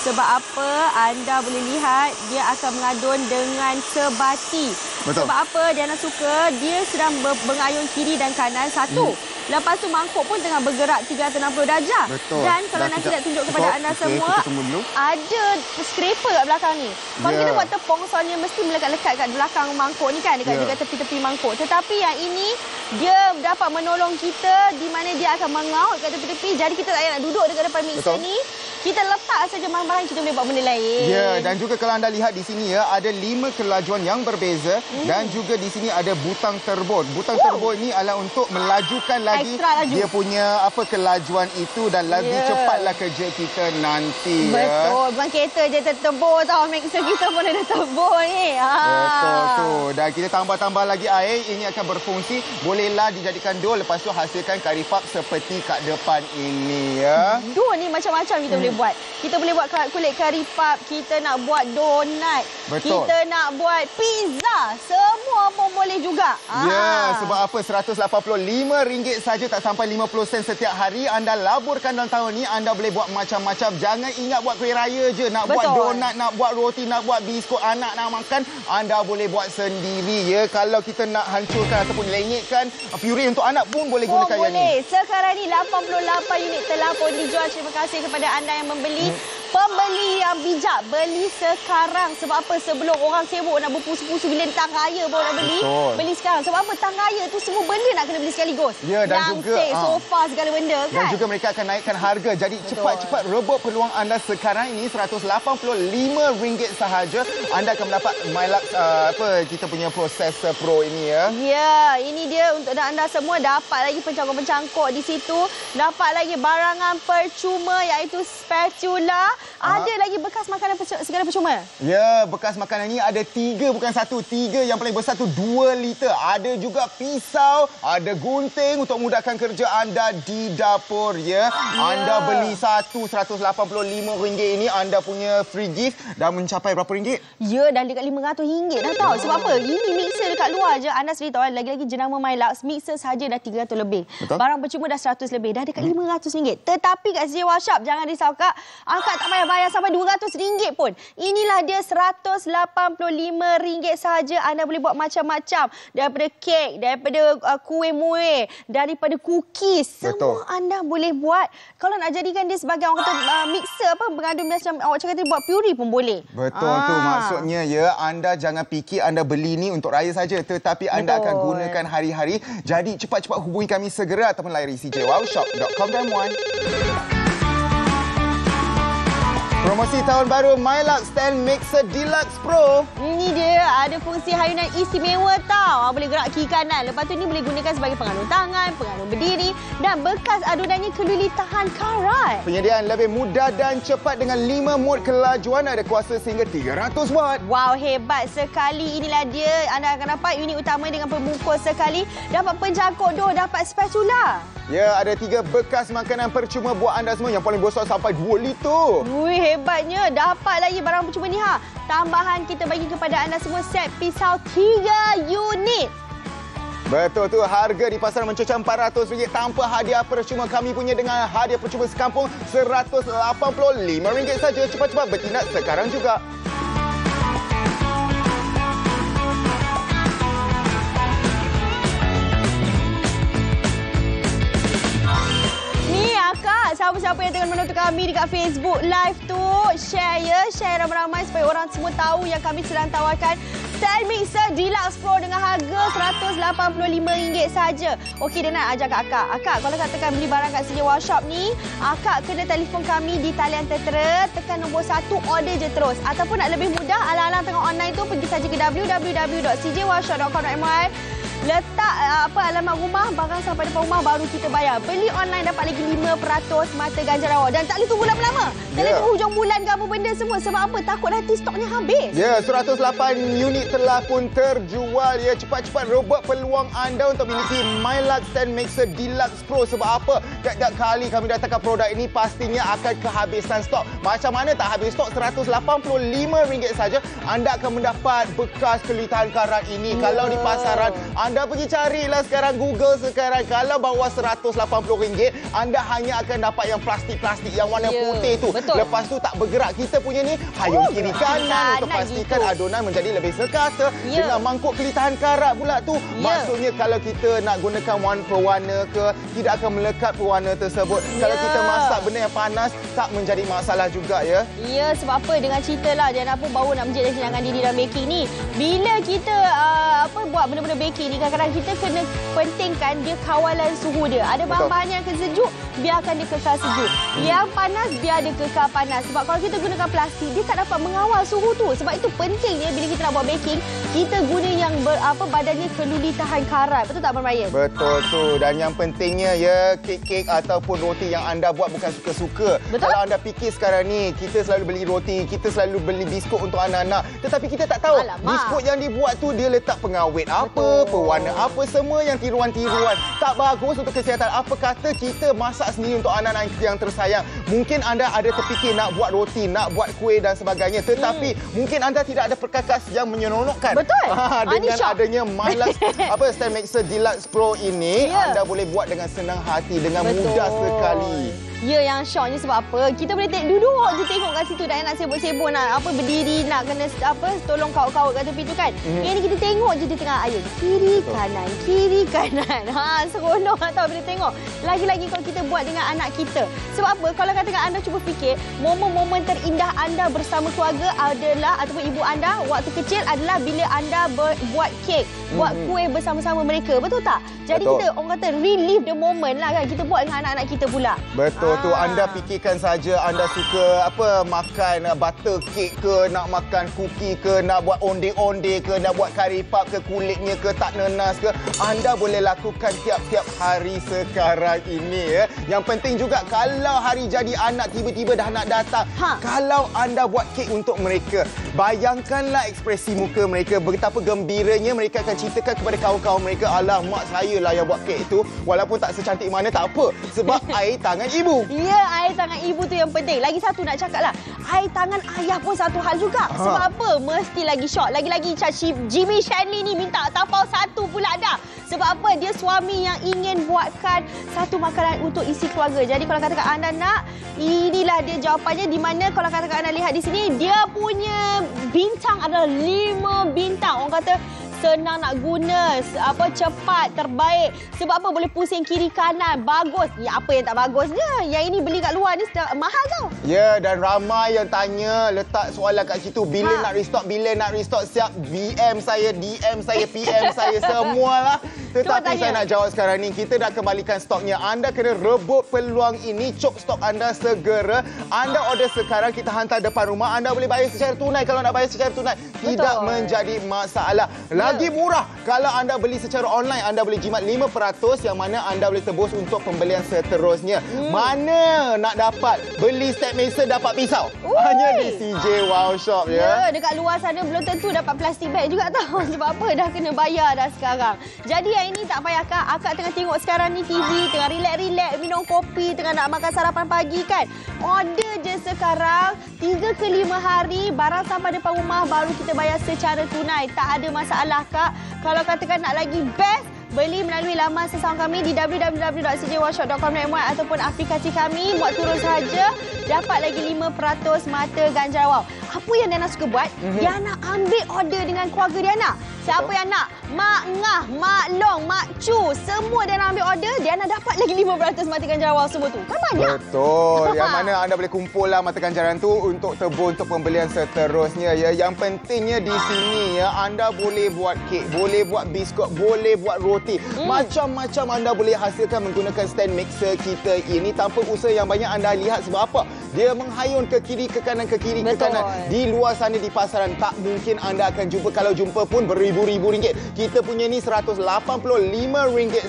Sebab apa? Anda boleh lihat dia akan mengadun dengan sebati. Betul. Sebab apa? Diana suka dia sedang ber- mengayun kiri dan kanan satu. Lepas tu mangkuk pun tengah bergerak 360 darjah. Betul. Dan kalau Dah nanti nak tunjuk kepada cukup. anda semua, ada scraper kat belakang ni. Kalau Ya. kita buat tepung soalnya mesti melekat-lekat kat belakang mangkuk ni kan dekat dekat tepi-tepi mangkuk. Tetapi yang ini dia dapat menolong kita di mana dia akan mengaut kat tepi-tepi jadi kita tak payah nak duduk dekat depan mixer Betul. ni. Kita letak saja bahan-bahan kita boleh buat benda lain. Ya, dan juga kalau anda lihat di sini ya, ada lima kelajuan yang berbeza Hmm. dan juga di sini ada butang turbo. Butang Wow. turbo ini adalah untuk melajukan lagi laju. dia punya apa kelajuan itu dan lebih Ya. cepatlah kerja kita nanti ya. Betul. Bukan kereta je tertebur tau. Mixer kita pun ada tebur ni. Ha. Betul tu. Dan kita tambah-tambah lagi air, ini akan berfungsi. Bolehlah dijadikan dough lepas tu hasilkan kari pap seperti kat depan ini ya. Dough ni macam-macam kita boleh buat. Kita boleh buat kulit kari pap, kita nak buat donat, Betul. kita nak buat pizza. Semua pun boleh juga. Ya, Ah. sebab apa? RM185 saja tak sampai 50 sen setiap hari anda laburkan dalam tahun ni anda boleh buat macam-macam. Jangan ingat buat kuih raya je, nak buat Betul. donat, nak buat roti, nak buat biskut anak nak makan, anda boleh buat sendiri ya. Kalau kita nak hancurkan ataupun lenyekkan puree untuk anak pun boleh Pun gunakan yang ni. boleh. Sekarang ni 88 unit telah pun dijual. Terima kasih kepada anda yang membeli. Hmm. Pembeli yang bijak, beli sekarang. Sebab apa? Sebelum orang sibuk nak berpusu-pusu bila tang raya baru nak beli. Betul. Beli sekarang. Sebab apa? Tang raya tu semua benda nak kena beli sekaligus. Ya, dan Yang juga, ah. sofa, segala benda kan? Dan juga mereka akan naikkan harga. Jadi cepat-cepat rebut peluang anda sekarang ini RM185 sahaja. Anda akan mendapat Milux uh, apa kita punya processor pro ini ya. Ya, ini dia untuk anda semua dapat lagi pencangkuk-pencangkuk di situ. Dapat lagi barangan percuma iaitu spatula. Ada lagi bekas makanan segala percuma. Ya, bekas makanan ini ada tiga bukan satu. Tiga yang paling besar tu dua liter. Ada juga pisau, ada gunting untuk mudahkan kerja anda di dapur ya. Anda beli satu RM185 ini anda punya free gift dah mencapai berapa ringgit? Ya, dah dekat RM500 dah tahu. Sebab apa? Ini mixer dekat luar je. Anda sendiri tahu, lagi-lagi jenama MyLux, mixer saja dah 300 lebih. Betul. Barang percuma dah 100 lebih. Dah dekat RM500. Tetapi kat CJ Workshop, jangan risau kak. Akak tak payah bayar sampai RM200 pun. Inilah dia RM185 sahaja. Anda boleh buat macam-macam. Daripada kek, daripada uh, kuih muih, daripada cookies. Semua Betul. anda boleh buat. Kalau nak jadikan dia sebagai orang kata uh, mixer apa, mengandung macam awak cakap tadi buat puree pun boleh. Betul Ah. tu maksudnya ya anda jangan fikir anda beli ni untuk raya saja tetapi anda Betul. akan gunakan hari-hari. Jadi cepat-cepat hubungi kami segera ataupun layari cjwowshop.com.my. Promosi tahun baru Milux Stand Mixer Deluxe Pro. Ini dia ada fungsi hayunan istimewa tau. Ah, Boleh gerak kiri kanan. Lepas tu ni boleh gunakan sebagai pengandung tangan, pengandung berdiri dan bekas adunannya keluli tahan karat. Penyediaan lebih mudah dan cepat dengan 5 mod kelajuan ada kuasa sehingga 300 watt. Wow, hebat sekali. Inilah dia. Anda akan dapat unit utama dengan pembungkus sekali. Dapat pencangkuk doh, dapat spatula. Ya, ada tiga bekas makanan percuma buat anda semua yang paling besar sampai 2 liter. Wih, hebatnya dapat lagi barang percuma ni ha. Tambahan kita bagi kepada anda semua set pisau 3 unit. Betul tu, harga di pasaran mencecah RM400 tanpa hadiah percuma. Kami punya dengan hadiah percuma sekampung RM185 saja. Cepat-cepat bertindak sekarang juga. Akak, siapa-siapa yang tengah menonton kami dekat Facebook Live tu, share ya, share ramai-ramai supaya orang semua tahu yang kami sedang tawarkan stand mixer Deluxe Pro dengan harga RM185 saja. Okey, dia nak ajar kat akak. Akak, kalau katakan beli barang kat CJ Workshop ni, akak kena telefon kami di talian tertera, tekan nombor 1, order je terus. Ataupun nak lebih mudah, alang-alang tengah online tu, pergi saja ke www.cjworkshop.com.my Letak uh, apa alamat rumah, barang sampai depan rumah baru kita bayar. Beli online dapat lagi 5% mata ganjar awak. Dan tak boleh tunggu lama-lama. Tak boleh tunggu hujung bulan ke apa benda semua. Sebab apa? Takut nanti stoknya habis. Ya, 108 unit telah pun terjual. Ya, cepat-cepat rebut peluang anda untuk miliki MyLux Stand Mixer Deluxe Pro. Sebab apa? Tiap-tiap kali kami datangkan produk ini pastinya akan kehabisan stok. Macam mana tak habis stok? RM185 saja anda akan mendapat bekas kelitahan karat ini. Ya. Kalau di pasaran, anda pergi carilah sekarang Google sekarang. Kalau bawah RM180, anda hanya akan dapat yang plastik-plastik yang warna Ya, putih tu. betul. Lepas tu tak bergerak. Kita punya ni hayung Oh, kiri kanan untuk kanan pastikan gitu. adunan menjadi lebih sekata Ya. dengan mangkuk kelitahan karat pula tu. Ya. Maksudnya kalau kita nak gunakan warna pewarna ke tidak akan melekat pewarna tersebut. Kalau Ya. kita masak benda yang panas tak menjadi masalah juga ya. Ya, sebab apa? Dengan cerita lah Jana pun baru nak menjadi sedangkan diri dalam baking ni. Bila kita uh, apa buat benda-benda baking ni, kadang-kadang kita kena pentingkan dia kawalan suhu dia. Ada bahan-bahan yang akan sejuk, biarkan dia kekal sejuk. Yang panas, biar dia kekal panas. Sebab kalau kita gunakan plastik, dia tak dapat mengawal suhu tu. Sebab itu pentingnya bila kita nak buat baking, kita guna yang ber, apa badannya keluli tahan karat. Betul tak, Abang Ryan? Betul tu dan yang pentingnya ya kek-kek ataupun roti yang anda buat bukan suka-suka. Kalau anda fikir sekarang ni kita selalu beli roti, kita selalu beli biskut untuk anak-anak tetapi kita tak tahu Alamak. biskut yang dibuat tu dia letak pengawet apa, Betul. Pewarna apa semua yang tiruan-tiruan. Tak bagus untuk kesihatan. Apa kata kita masak sendiri untuk anak-anak yang tersayang. Mungkin anda ada terfikir nak buat roti, nak buat kuih dan sebagainya tetapi mungkin anda tidak ada perkakas yang menyeronokkan. Hmm. Betul. Ha, Ah, dengan syok. adanya Mylas apa Stand Mixer Deluxe Pro ini Ya. anda boleh buat dengan senang hati dengan Betul. mudah sekali. Ya, yang syoknya sebab apa? Kita boleh duduk je tengok kat situ nak sibuk-sibuk nak apa berdiri nak kena apa tolong kau-kau kat tepi tu kan. Mhm. Yang ni kita tengok je dia tengah ayun. Kiri kanan, kiri kanan. Ha, seronok tak tahu bila tengok. Lagi-lagi kalau kita buat dengan anak kita. Sebab apa? Kalau katakan anda cuba fikir, momen-momen terindah anda bersama keluarga adalah ataupun ibu anda waktu kecil adalah bila anda ber, buat kek, buat Mhm. kuih bersama-sama mereka. Betul tak? Jadi Betul. kita orang kata relive the moment lah kan. Kita buat dengan anak-anak kita pula. Betul tu Ah. anda fikirkan saja anda suka apa makan uh, butter cake ke nak makan cookie ke nak buat onde-onde ke nak buat kari pap ke kulitnya ke tak nenas ke anda boleh lakukan tiap-tiap hari sekarang ini ya. Yang penting juga kalau hari jadi anak tiba-tiba dah nak datang Ha. kalau anda buat kek untuk mereka bayangkanlah ekspresi muka mereka betapa gembiranya mereka akan ceritakan kepada kawan-kawan mereka alah mak saya lah yang buat kek itu walaupun tak secantik mana tak apa sebab air tangan ibu Ya, air tangan ibu tu yang penting. Lagi satu nak cakap lah. Air tangan ayah pun satu hal juga. Ha. Sebab apa? Mesti lagi syok. Lagi-lagi Jimmy Shanley ni minta tapau satu pula dah. Sebab apa? Dia suami yang ingin buatkan satu makanan untuk isi keluarga. Jadi kalau katakan anda nak, inilah dia jawapannya. Di mana kalau katakan anda lihat di sini, dia punya bintang adalah lima bintang. Orang kata senang nak guna, apa cepat, terbaik. Sebab apa boleh pusing kiri kanan, bagus. Ya apa yang tak bagusnya? Yang ini beli kat luar ni sedang mahal tau. Ya dan ramai yang tanya letak soalan kat situ bila Ha. nak restock bila nak restock siap BM saya DM saya PM saya semualah tetapi saya nak jawab sekarang ni kita dah kembalikan stoknya anda kena rebut peluang ini cop stok anda segera anda order sekarang kita hantar depan rumah anda boleh bayar secara tunai kalau nak bayar secara tunai tidak Betul. menjadi masalah lagi murah kalau anda beli secara online anda boleh jimat 5% yang mana anda boleh tebus untuk pembelian seterusnya Hmm. mana nak dapat beli step mixer dapat pisau Ui. hanya di CJ Wow Shop ya. Ya, dekat luar sana belum tentu dapat plastik bag juga tau. Sebab apa? Dah kena bayar dah sekarang. Jadi weekend ini tak payah kak. Akak tengah tengok sekarang ni TV, tengah relax-relax, minum kopi, tengah nak makan sarapan pagi kan. Order je sekarang, 3 ke 5 hari, barang sampai depan rumah baru kita bayar secara tunai. Tak ada masalah kak. Kalau katakan nak lagi best, Beli melalui laman sesawang kami di www.cjworkshop.com.my ataupun aplikasi kami. Buat turun saja. Dapat lagi 5% mata ganjar wow. Apa yang Diana suka buat? Mm-hmm. Diana ambil order dengan keluarga Diana. Siapa yang nak? Mak Ngah, Mak Long, Mak Chu. Semua Diana ambil order. Diana dapat lagi 5% mata ganjar wow semua tu. Kan banyak? Betul. Yang mana anda boleh kumpul lah mata ganjaran tu untuk tebus untuk pembelian seterusnya. Ya. Yang pentingnya di sini ya anda boleh buat kek, boleh buat biskut, boleh buat roti. Hmm. Macam-macam anda boleh hasilkan menggunakan stand mixer kita ini tanpa usaha yang banyak anda lihat sebab apa? Dia menghayun ke kiri, ke kanan, ke kiri, Betul. ke kanan. Di luar sana di pasaran tak mungkin anda akan jumpa. Kalau jumpa pun beribu-ribu ringgit. Kita punya ni RM185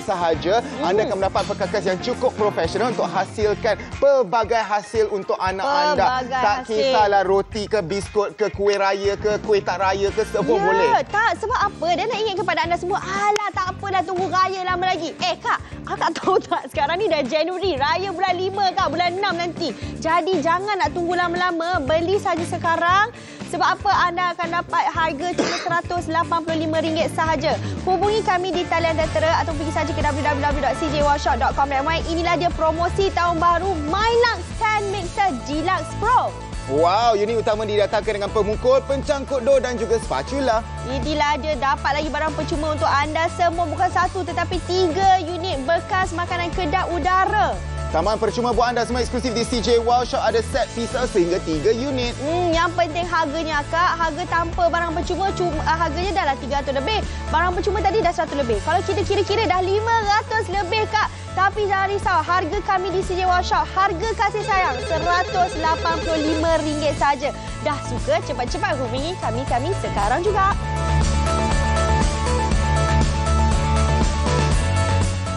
sahaja. Hmm. Anda akan mendapat perkakas yang cukup profesional untuk hasilkan pelbagai hasil untuk anak anda. Pelbagai Tak hasil. kisahlah roti ke biskut ke kuih raya ke kuih tak raya ke semua ya, boleh. tak. Sebab apa? Dan nak ingat kepada anda semua, alah tak apalah tunggu raya lama lagi. Eh kak, akak tahu tak sekarang ni dah Januari. Raya bulan 5 kak, bulan 6 nanti. Jadi jangan nak tunggu lama-lama. Beli saja sekarang. Sebab apa anda akan dapat harga cuma RM185 sahaja. Hubungi kami di talian tentera atau pergi saja ke www.cjworkshop.com.my. Inilah dia promosi tahun baru MyLux 10 Mixer Deluxe Pro. Wow, unit utama didatangkan dengan pemukul, pencangkut do dan juga spatula. Inilah dia dapat lagi barang percuma untuk anda semua bukan satu tetapi tiga unit bekas makanan kedap udara. Taman percuma buat anda semua eksklusif di CJ Wow Shop ada set pisau sehingga 3 unit. Hmm, yang penting harganya kak, harga tanpa barang percuma cuma uh, harganya dah lah 300 lebih. Barang percuma tadi dah 100 lebih. Kalau kita kira-kira dah 500 lebih kak. Tapi jangan risau, harga kami di CJ Wow Shop, harga kasih sayang RM185 saja. Dah suka cepat-cepat hubungi kami-kami sekarang juga.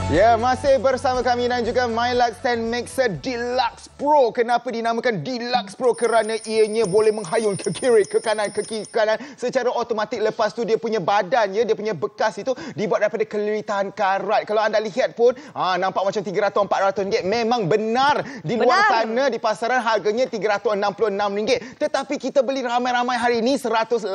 Ya, masih bersama kami dan juga MyLux 10 Mixer Deluxe Pro. Kenapa dinamakan Deluxe Pro? Kerana ianya boleh menghayun ke kiri, ke kanan, ke kiri, ke kanan secara automatik. Lepas tu dia punya badan, ya, dia punya bekas itu dibuat daripada keliri tahan karat. Kalau anda lihat pun, ah, nampak macam 300-400 ringgit. Memang benar di luar Benar. sana di pasaran harganya 366 ringgit. Tetapi kita beli ramai-ramai hari ini 185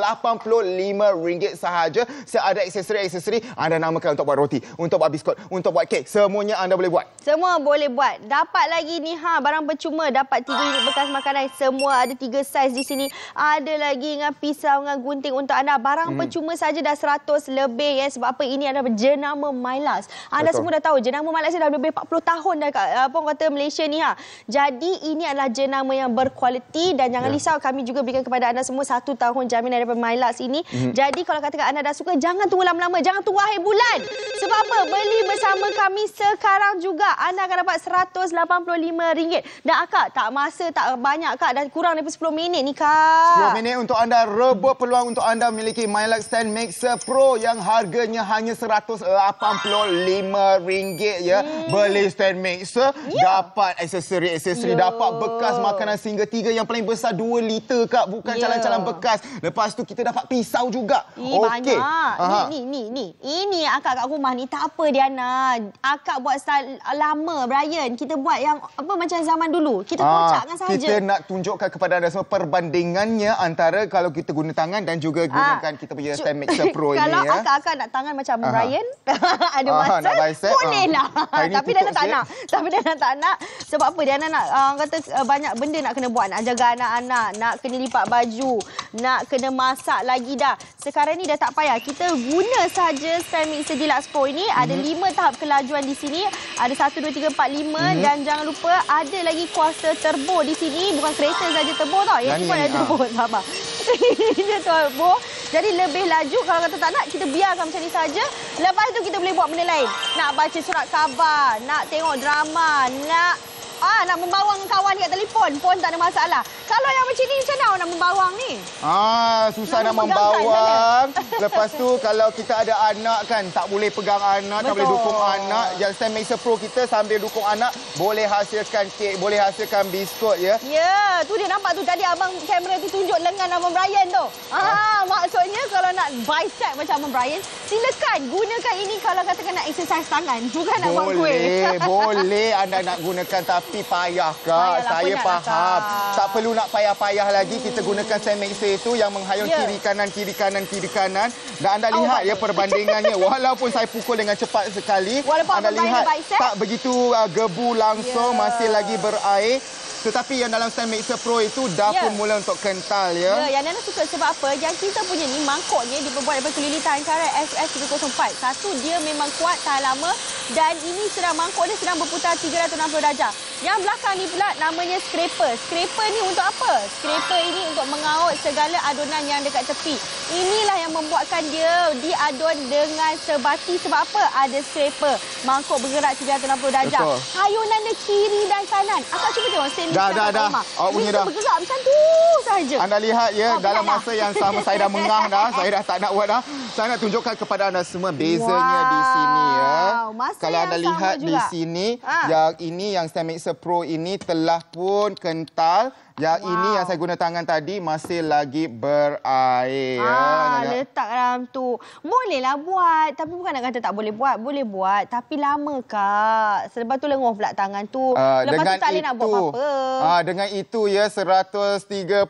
ringgit sahaja. Seada aksesori-aksesori anda namakan untuk buat roti, untuk buat biskut, untuk buat kek. Semuanya anda boleh buat. Semua boleh buat. Dapat lagi ni ha barang percuma. Dapat tiga unit bekas makanan. Semua ada tiga saiz di sini. Ada lagi dengan pisau dengan gunting untuk anda. Barang hmm. percuma saja dah 100 lebih ya. Sebab apa ini adalah jenama Mylas. Anda Betul. semua dah tahu jenama Mylas ni dah lebih 40 tahun dah kat apa kata Malaysia ni ha. Jadi ini adalah jenama yang berkualiti dan jangan Ya. risau kami juga berikan kepada anda semua satu tahun jaminan daripada Mylas ini. Mhm. Jadi kalau katakan anda dah suka jangan tunggu lama-lama. Jangan tunggu akhir bulan. Sebab apa? Beli bersama kami sekarang juga anda akan dapat RM185. Dan akak tak masa tak banyak kak dah kurang daripada 10 minit ni kak. 10 minit untuk anda rebut peluang untuk anda memiliki MyLux 10 Mixer Pro yang harganya hanya RM185 ya. Hmm. Beli stand mixer, Ya. dapat aksesori-aksesori, Ya. dapat bekas makanan sehingga tiga yang paling besar 2 liter kak, bukan Ya. calan-calan bekas. Lepas tu kita dapat pisau juga. Ih, Okey. banyak. Aha. Ni, ni, ni, ni. Ini akak kat rumah ni. Tak apa, Diana. Akak buat style lama, Brian. Kita buat yang apa macam zaman dulu. Kita Ah, kocakkan saja. Kita nak tunjukkan kepada anda semua perbandingannya antara kalau kita guna tangan dan juga gunakan kita punya stand mixer pro ini Ah. Kalau ya. akak-akak nak tangan macam Aha. Brian, ada Aha, masa, nak bicep, boleh ah. lah. Tapi dia tak nak. Tapi dia tak nak. Sebab apa? Dia nak, uh, kata uh, banyak benda nak kena buat. Nak jaga anak-anak, nak kena lipat baju, nak kena masak lagi dah. Sekarang ni dah tak payah. Kita guna saja stand mixer Deluxe Pro ini. Ada Mhm. lima tahap kelajuan di sini. Ada satu, dua, tiga, empat, lima. Mhm. Dan jangan lupa ada lagi kuasa turbo di sini. Bukan kereta saja turbo tau. Yang ni ni, pun ada ah. turbo. Sabar. Ini turbo. Jadi lebih laju kalau kata tak nak kita biarkan macam ni saja. Lepas tu kita boleh buat benda lain. Nak baca surat khabar, nak tengok drama, nak Ah, nak membawang kawan kat telefon pun tak ada masalah. Kalau yang macam ni macam mana nak membawang ni? Ah, susah Nak nak membawang. Lepas tu kalau kita ada anak kan, tak boleh pegang anak, tak boleh Betul. dukung anak. Yang Stand Mixer Pro kita sambil dukung anak, boleh hasilkan kek, boleh hasilkan biskut ya. Ya, tu dia nampak tu tadi abang kamera tu tunjuk lengan Abang Brian tu. Ah, maksudnya kalau nak bicep macam Abang Brian, silakan gunakan ini kalau katakan nak exercise tangan, bukan nak buat kuih. Boleh, boleh anda nak gunakan tapi payah kak. Payahlah, Saya faham. Kak. Tak perlu nak payah-payah lagi. Kita gunakan mixer itu yang menghayun Ya. kiri kanan, kiri kanan, kiri kanan. Dan anda Oh, lihat ya bagus. perbandingannya. Walaupun saya pukul dengan cepat sekali. Walaupun anda lihat tak begitu uh, gebu langsung. Ya. Masih lagi berair. Tetapi yang dalam stand mixer pro itu dah Ya. pun mula untuk kental ya. Ya, yang Nana suka sebab apa? Yang kita punya ni mangkuknya diperbuat daripada kelilitan karat SS304. Satu, dia memang kuat, tahan lama. Dan ini sedang mangkuk dia sedang berputar 360 darjah. Yang belakang ni pula namanya scraper. Scraper ni untuk apa? Scraper ini untuk mengaut segala adunan yang dekat tepi. Inilah yang membuatkan dia diadun dengan sebati. Sebab apa? Ada scraper. Mangkuk bergerak 360 darjah. Betul. Hayunan dia kiri dan kanan. Akak cuba tengok stand Dah, dah, dah. Awak punya dah. bergerak macam tu sahaja. Anda lihat ya Oh, dalam masa dah. yang sama saya dah mengah dah, saya dah tak nak buat dah. Saya nak tunjukkan kepada anda semua bezanya di sini ya. Masa Kalau anda lihat di juga. sini Ah. yang ini yang Stand Mixer Pro ini telah pun kental. Yang Wow. ini yang saya guna tangan tadi masih lagi berair ya. Ah, Nampak? letak dalam tu. Bolehlah buat. Tapi bukan nak kata tak boleh buat. Boleh buat. Tapi lama, Kak. Selepas tu lengoh pula tangan tu. Ah, Lepas tu tak boleh nak buat apa-apa. ah, dengan itu ya 135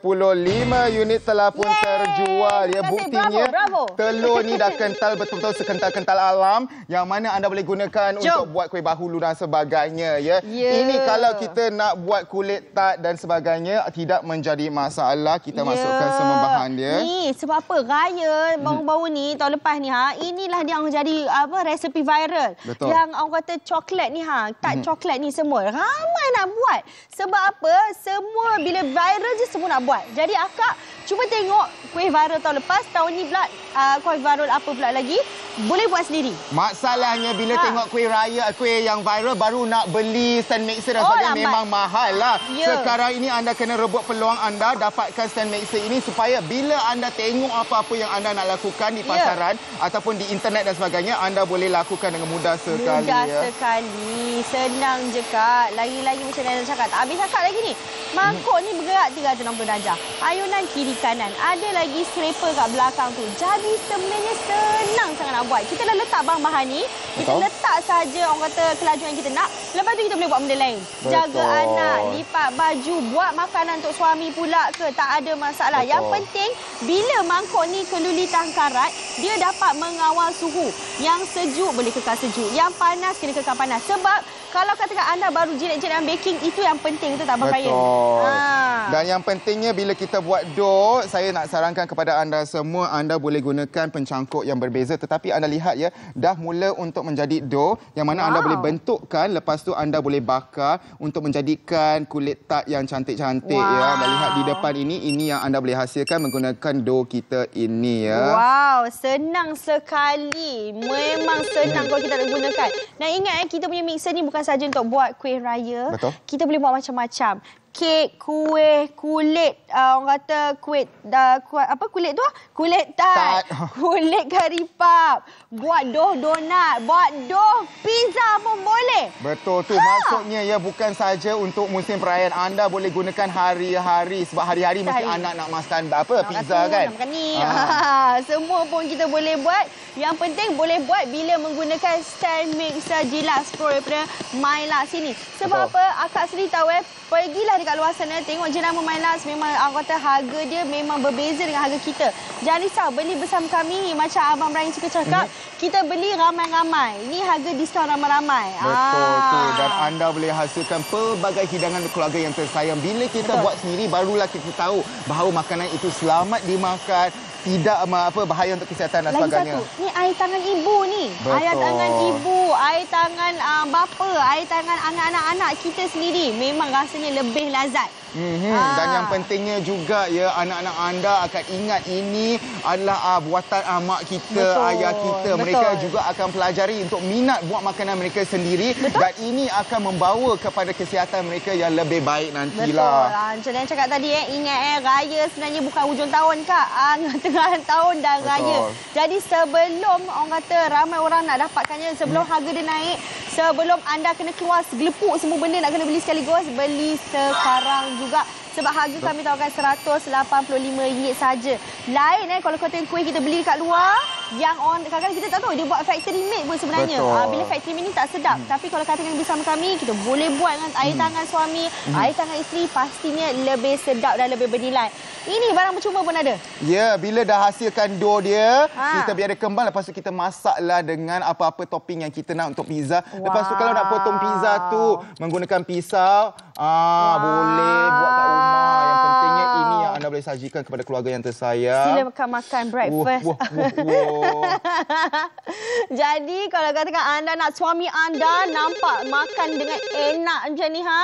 unit telah pun Yeay! terjual ya buktinya Bravo, bravo. telur ni dah kental betul-betul sekental-kental alam yang mana anda boleh gunakan Jom. untuk buat kuih bahulu dan sebagainya ya. Ya. Ini kalau kita nak buat kulit tart dan sebagainya tidak menjadi masalah kita masukkan semua bahan dia. Ni sebab apa? Raya baru-baru ni tahun lepas ni ha, inilah dia yang jadi apa resepi viral. Betul. Yang orang kata coklat ni ha, tak coklat ni semua. Ramai nak buat. Sebab apa? Semua bila viral je semua nak buat. Jadi akak cuba tengok kuih viral tahun lepas, tahun ni pula uh, kuih viral apa pula lagi? Boleh buat sendiri. Masalahnya bila Ha. tengok kuih raya, kuih yang viral baru nak beli stand mixer dan Oh, sebagainya lambat. memang mahal lah. Ya. Sekarang ini anda kena rebut peluang anda dapatkan stand mixer ini supaya bila anda tengok apa-apa yang anda nak lakukan di Ya. pasaran ataupun di internet dan sebagainya, anda boleh lakukan dengan mudah sekali. Mudah ya. sekali. Senang je, Kak. Lagi-lagi macam Nana cakap. Tak habis cakap lagi ni. Mangkuk ni bergerak 360 darjah. Ayunan kiri kanan. Ada lagi scraper kat belakang tu. Jadi sebenarnya senang sangat nak buat. Kita dah letak bahan-bahan ni. Kita Betul. letak saja orang kata kelajuan yang kita nak. Lepas tu kita boleh buat benda lain. Jaga Betul. anak, lipat baju, buat makanan untuk suami pula ke. Tak ada masalah. Betul. Yang penting bila mangkuk ni kelulitan karat, dia dapat mengawal suhu. Yang sejuk boleh kekal sejuk. Yang panas kena kekal panas. Sebab kalau katakan anda baru jilat-jilat baking, itu yang penting. Itu tak Abang Brian? Betul. Ah. Dan yang pentingnya bila kita buat dough, saya nak sarankan kepada anda semua, anda boleh gunakan pencangkuk yang berbeza. Tetapi anda lihat ya, dah mula untuk menjadi dough yang mana anda Wow. boleh bentukkan. Lepas tu anda boleh bakar untuk menjadikan kulit tart yang cantik-cantik ya. Wow. Anda lihat di depan ini, ini yang anda boleh hasilkan menggunakan dough kita ini ya. Wow, senang sekali. Memang senang kalau kita nak gunakan. Dan ingat eh, kita punya mixer ni bukan saja untuk buat kuih raya. Betul. Kita boleh buat macam-macam. Kek, kuih, kulit, uh, orang kata kuih, uh, kuih apa kulit tu? Kulit tart, Tart. kulit kari pap, buat doh donat, buat doh pizza pun boleh. Betul tu. Maksudnya ya bukan saja untuk musim perayaan. Anda boleh gunakan hari-hari sebab hari-hari mesti anak nak makan apa Nak pizza makan kan. Nak makan ni. Ah. Semua pun kita boleh buat. Yang penting boleh buat bila menggunakan stand mixer Jilas Pro daripada Mylas sini. Sebab Betul. apa? Akak sendiri tahu eh. Pergilah dekat luar sana tengok jenama Mylas memang aku kata harga dia memang berbeza dengan harga kita. Jangan risau beli bersama kami macam Abang Brian suka cakap, Mhm. kita beli ramai-ramai. Ini harga diskaun ramai-ramai. Betul tu Ah. dan anda boleh hasilkan pelbagai hidangan keluarga yang tersayang. Bila kita Betul. buat sendiri barulah kita tahu bahawa makanan itu selamat dimakan, tidak apa bahaya untuk kesihatan dan Lagi sebagainya. satu, ni air tangan ibu ni. Betul. Air tangan ibu, air tangan uh, bapa, air tangan anak-anak anak kita sendiri. Memang rasanya lebih lazat. Mm-hmm. Ah. Dan yang pentingnya juga ya anak-anak anda akan ingat ini adalah uh, buatan uh, mak kita, Betul, ayah kita. Mereka betul. juga akan pelajari untuk minat buat makanan mereka sendiri Betul. dan ini akan membawa kepada kesihatan mereka yang lebih baik Betul. nantilah. Ah, Macam yang cakap tadi eh, ingat eh raya sebenarnya bukan hujung tahun kak. Ah, tengah tahun dah Betul. raya. Jadi sebelum orang kata ramai orang nak dapatkannya sebelum Hmm. harga dia naik, sebelum anda kena keluar segelepuk semua benda nak kena beli sekaligus, beli sekarang juga. Sebab harga kami tawarkan RM185 saja. Lain eh kalau kata kuih kita beli kat luar, yang orang kadang-kadang kita tak tahu dia buat factory made pun sebenarnya. Betul. Ah, bila factory made ni tak sedap. Hmm. Tapi kalau katakan bersama kami, kita boleh buat dengan air tangan suami, air tangan isteri pastinya lebih sedap dan lebih bernilai. Ini barang percuma pun ada. Ya, bila dah hasilkan dough dia, Ha. kita biar dia kembang. Lepas tu kita masaklah dengan apa-apa topping yang kita nak untuk pizza. Lepas tu kalau nak potong pizza tu menggunakan pisau, ah boleh buat kat rumah. Yang pentingnya ini yang anda boleh sajikan kepada keluarga yang tersayang. Sila makan makan breakfast. Wah, wah, wah, wah. Jadi kalau katakan anda nak suami anda nampak makan dengan enak macam ni ha,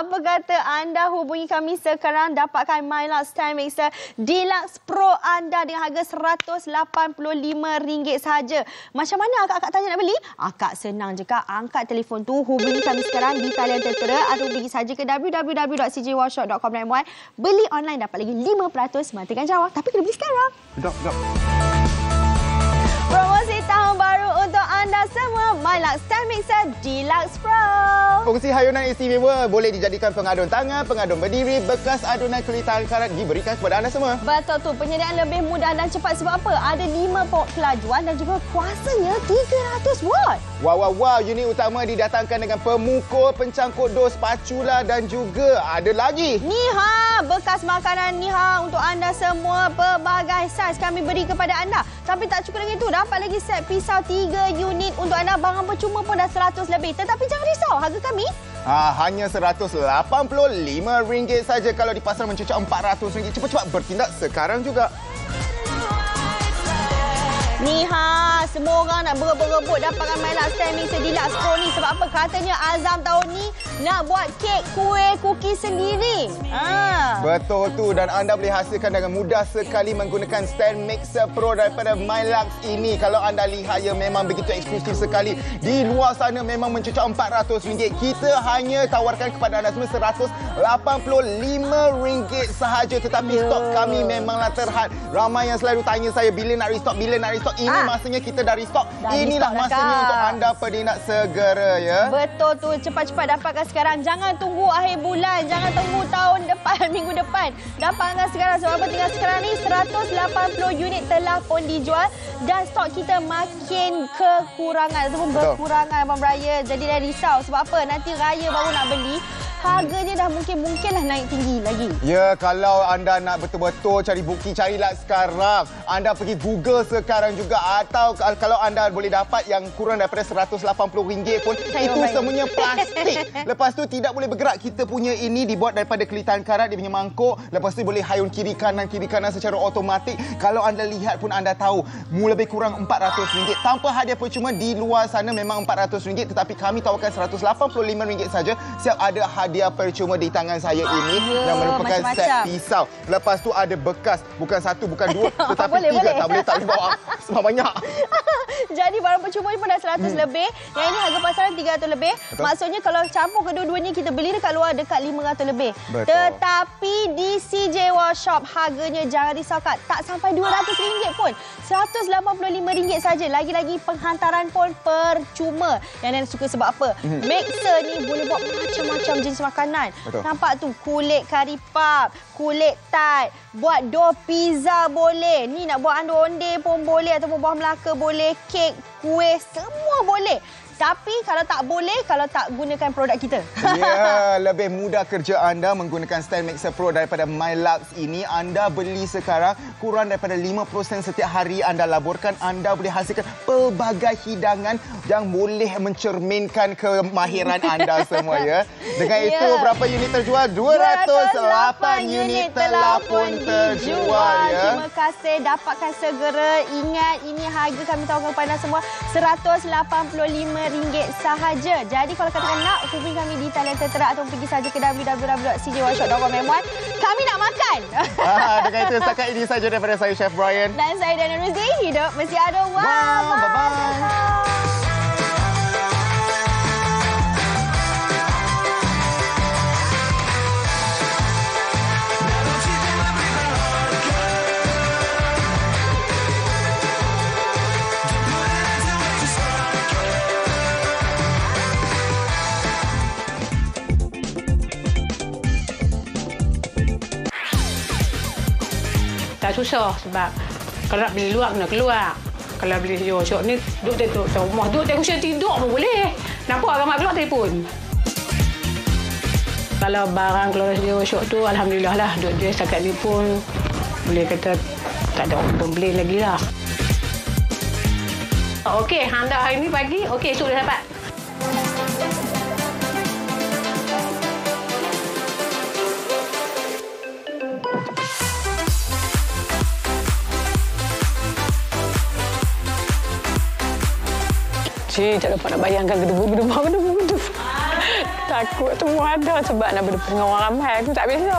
apa kata anda hubungi kami sekarang dapatkan My Lux Time Mixer Deluxe Pro anda dengan harga RM185 sahaja. Macam mana akak-akak tanya nak beli? Akak senang je kak, angkat telefon tu hubungi kami sekarang di talian tertera atau pergi saja ke www.cjwashop.com.my beli online dapat lagi 5% matikan jawab tapi kena beli sekarang. Sedap, sedap. Semua My Lux Time Mixer Deluxe Pro. Fungsi hayunan istimewa boleh dijadikan pengadun tangan, pengadun berdiri, bekas adunan kulitan karat diberikan kepada anda semua. Betul tu, penyediaan lebih mudah dan cepat sebab apa? Ada 5 port kelajuan dan juga kuasanya 300 watt. Wow, wow, wow. Unit utama didatangkan dengan pemukul, pencangkut dos, spatula dan juga ada lagi. Niha, bekas makanan Niha untuk anda semua pelbagai saiz kami beri kepada anda. Tapi tak cukup dengan itu, dapat lagi set pisau 3 unit untuk anda. Barang percuma pun dah 100 lebih. Tetapi jangan risau, harga kami Ha, hanya RM185 saja kalau di pasar mencecah RM400. Cepat-cepat bertindak sekarang juga. Niha, semua orang nak berebut-rebut dapatkan Lux Time Mixer Deluxe Pro ni sebab apa? Katanya Azam tahun ni nak buat kek kuih kuki sendiri. Ha. Betul tu dan anda boleh hasilkan dengan mudah sekali menggunakan stand mixer pro daripada Milux ini. Kalau anda lihat ia memang begitu eksklusif sekali. Di luar sana memang mencecah RM400. Kita hanya tawarkan kepada anda semua RM185 sahaja tetapi Ya. stok kami memanglah terhad. Ramai yang selalu tanya saya bila nak restock, bila nak restock. Ini Ah. masanya kita dah restock. Dah Inilah restock masanya Kak. untuk anda peminat segera ya. Betul tu, cepat-cepat dapatkan sekarang. Jangan tunggu akhir bulan, jangan tunggu tahun depan, minggu depan. Dapatkan sekarang sebab apa tinggal sekarang ni 180 unit telah pun dijual dan stok kita makin kekurangan ataupun berkurangan Abang Raya. Jadi dah risau sebab apa? Nanti raya baru nak beli, harganya dah mungkin-mungkinlah naik tinggi lagi. Ya, kalau anda nak betul-betul cari bukti, carilah sekarang. Anda pergi Google sekarang juga atau kal- kalau anda boleh dapat yang kurang daripada RM180 pun, Saya itu semuanya plastik. Lepas tu tidak boleh bergerak. Kita punya ini dibuat daripada kelitan karat, dia punya mangkuk. Lepas tu boleh hayun kiri kanan, kiri kanan secara automatik. Kalau anda lihat pun anda tahu, mu lebih kurang RM400. Tanpa hadiah percuma di luar sana memang RM400 tetapi kami tawarkan RM185 saja. Siap ada hadiah percuma di tangan saya ini Ya, yang merupakan set macam-macam. pisau. Lepas tu ada bekas, bukan satu, bukan dua, tetapi Boleh, tiga. boleh. Tak boleh, tak boleh bawa. Sebab banyak. Jadi barang percuma ni pun dah 100 lebih. Yang ini harga pasaran 300 lebih. Hmm. Betul. Maksudnya kalau campur kedua-duanya kita beli dekat luar dekat 500 lebih. Betul. Tetapi di CJ Workshop harganya jangan risau Kak. Tak sampai RM200 pun. RM185 saja. Lagi-lagi penghantaran pun percuma. Yang Nenek suka sebab apa? Mixer ni boleh buat macam-macam jenis makanan. Betul. Nampak tu kulit kari puff, kulit tart, buat dough pizza boleh. Ni nak buat onde-onde pun boleh ataupun buah melaka boleh, kek, kuih semua boleh. Tapi kalau tak boleh kalau tak gunakan produk kita. Ya, lebih mudah kerja anda menggunakan Stand Mixer Pro daripada MyLux ini. Anda beli sekarang kurang daripada 5% setiap hari anda laburkan. Anda boleh hasilkan pelbagai hidangan yang boleh mencerminkan kemahiran anda semua ya. Dengan Ya. itu berapa unit terjual? 208 unit telah pun terjual ya. Terima kasih dapatkan segera. Ingat ini harga kami tawarkan kepada semua RM185 RM4 sahaja. Jadi kalau katakan nak hubungi kami di talian tertera atau pergi saja ke www.cjworkshop.com.my. Kami nak makan. Ah, dengan itu setakat ini saja daripada saya Chef Brian. Dan saya Dana Ruzi. Hidup mesti ada wow. Wow, bye-bye. Susah sebab kalau nak beli luar kena keluar. Kalau beli sejuk syok ni duduk di tu rumah duduk di kursi tidur pun boleh. Nampak orang mak keluar telefon. Kalau barang keluar sejuk syok tu alhamdulillah lah duduk dia setakat ni pun boleh kata tak ada orang pembeli lagi lah. Okey, anda hari ni pagi, okey esok dah dapat. Cik, tak dapat nak bayangkan gedebu-gedebu, gedebu-gedebu. Takut semua ada sebab nak berdepan dengan orang ramai. Aku tak biasa.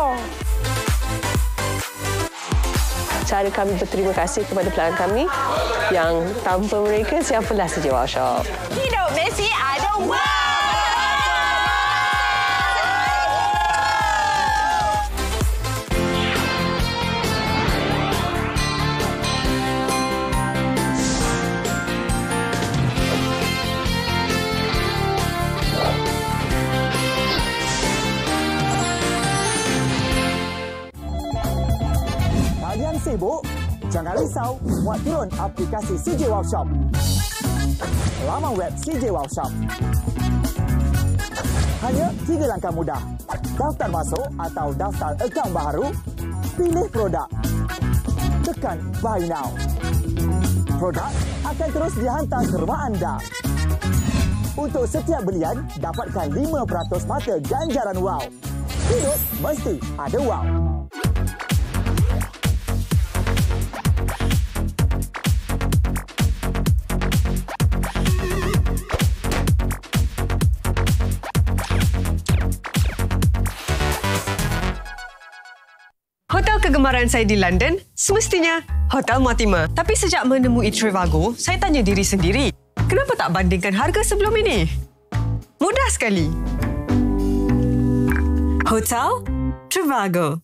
Cara kami berterima kasih kepada pelanggan kami yang tanpa mereka siapalah saja workshop. Hidup mesti ada wow. Risau, muat turun aplikasi CJ Workshop. Laman web CJ Workshop. Hanya tiga langkah mudah. Daftar masuk atau daftar akaun baru, pilih produk. Tekan Buy Now. Produk akan terus dihantar ke rumah anda. Untuk setiap belian, dapatkan 5% mata ganjaran wow. Hidup mesti ada wow. Kegemaran saya di London semestinya Hotel Mortimer. Tapi sejak menemui Trivago, saya tanya diri sendiri, kenapa tak bandingkan harga sebelum ini? Mudah sekali. Hotel Trivago.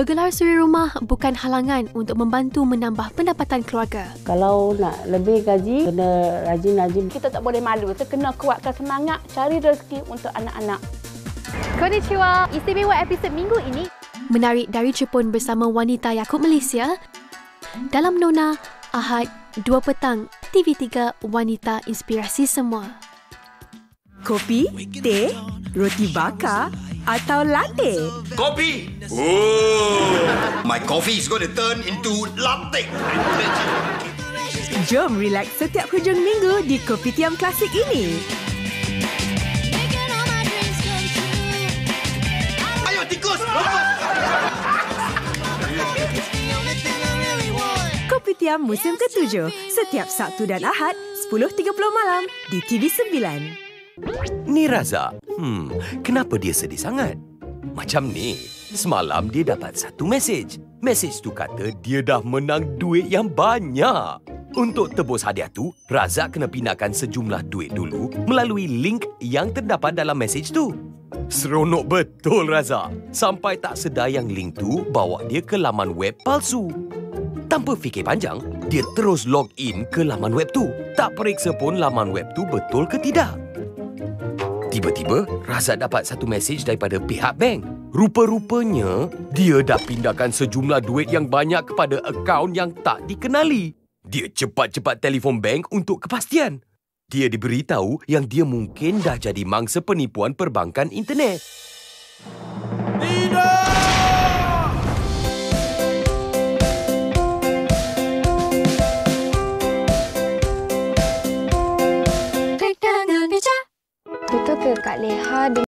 Bergelar suri rumah bukan halangan untuk membantu menambah pendapatan keluarga. Kalau nak lebih gaji, kena rajin-rajin. Kita tak boleh malu. Kita kena kuatkan semangat cari rezeki untuk anak-anak. Konnichiwa. Istimewa episod minggu ini Menarik dari Jepun bersama wanita Yakub Malaysia dalam Nona Ahad 2 petang TV3 Wanita Inspirasi Semua. Kopi, teh, roti bakar atau latte? Coffee. Oh, my coffee is going to turn into latte. Jom relax setiap hujung minggu di Kopi Tiam Klasik ini. Ayo tikus. Kopi Tiam musim ke-7 setiap Sabtu dan Ahad 10.30 malam di TV9. Ni Raza. Hmm, kenapa dia sedih sangat? Macam ni. Semalam dia dapat satu mesej. Mesej tu kata dia dah menang duit yang banyak. Untuk tebus hadiah tu, Razak kena pindahkan sejumlah duit dulu melalui link yang terdapat dalam mesej tu. Seronok betul Razak. Sampai tak sedar yang link tu bawa dia ke laman web palsu. Tanpa fikir panjang, dia terus log in ke laman web tu. Tak periksa pun laman web tu betul ke tidak. Tiba-tiba, Razak dapat satu mesej daripada pihak bank. Rupa-rupanya, dia dah pindahkan sejumlah duit yang banyak kepada akaun yang tak dikenali. Dia cepat-cepat telefon bank untuk kepastian. Dia diberitahu yang dia mungkin dah jadi mangsa penipuan perbankan internet. Kak Leha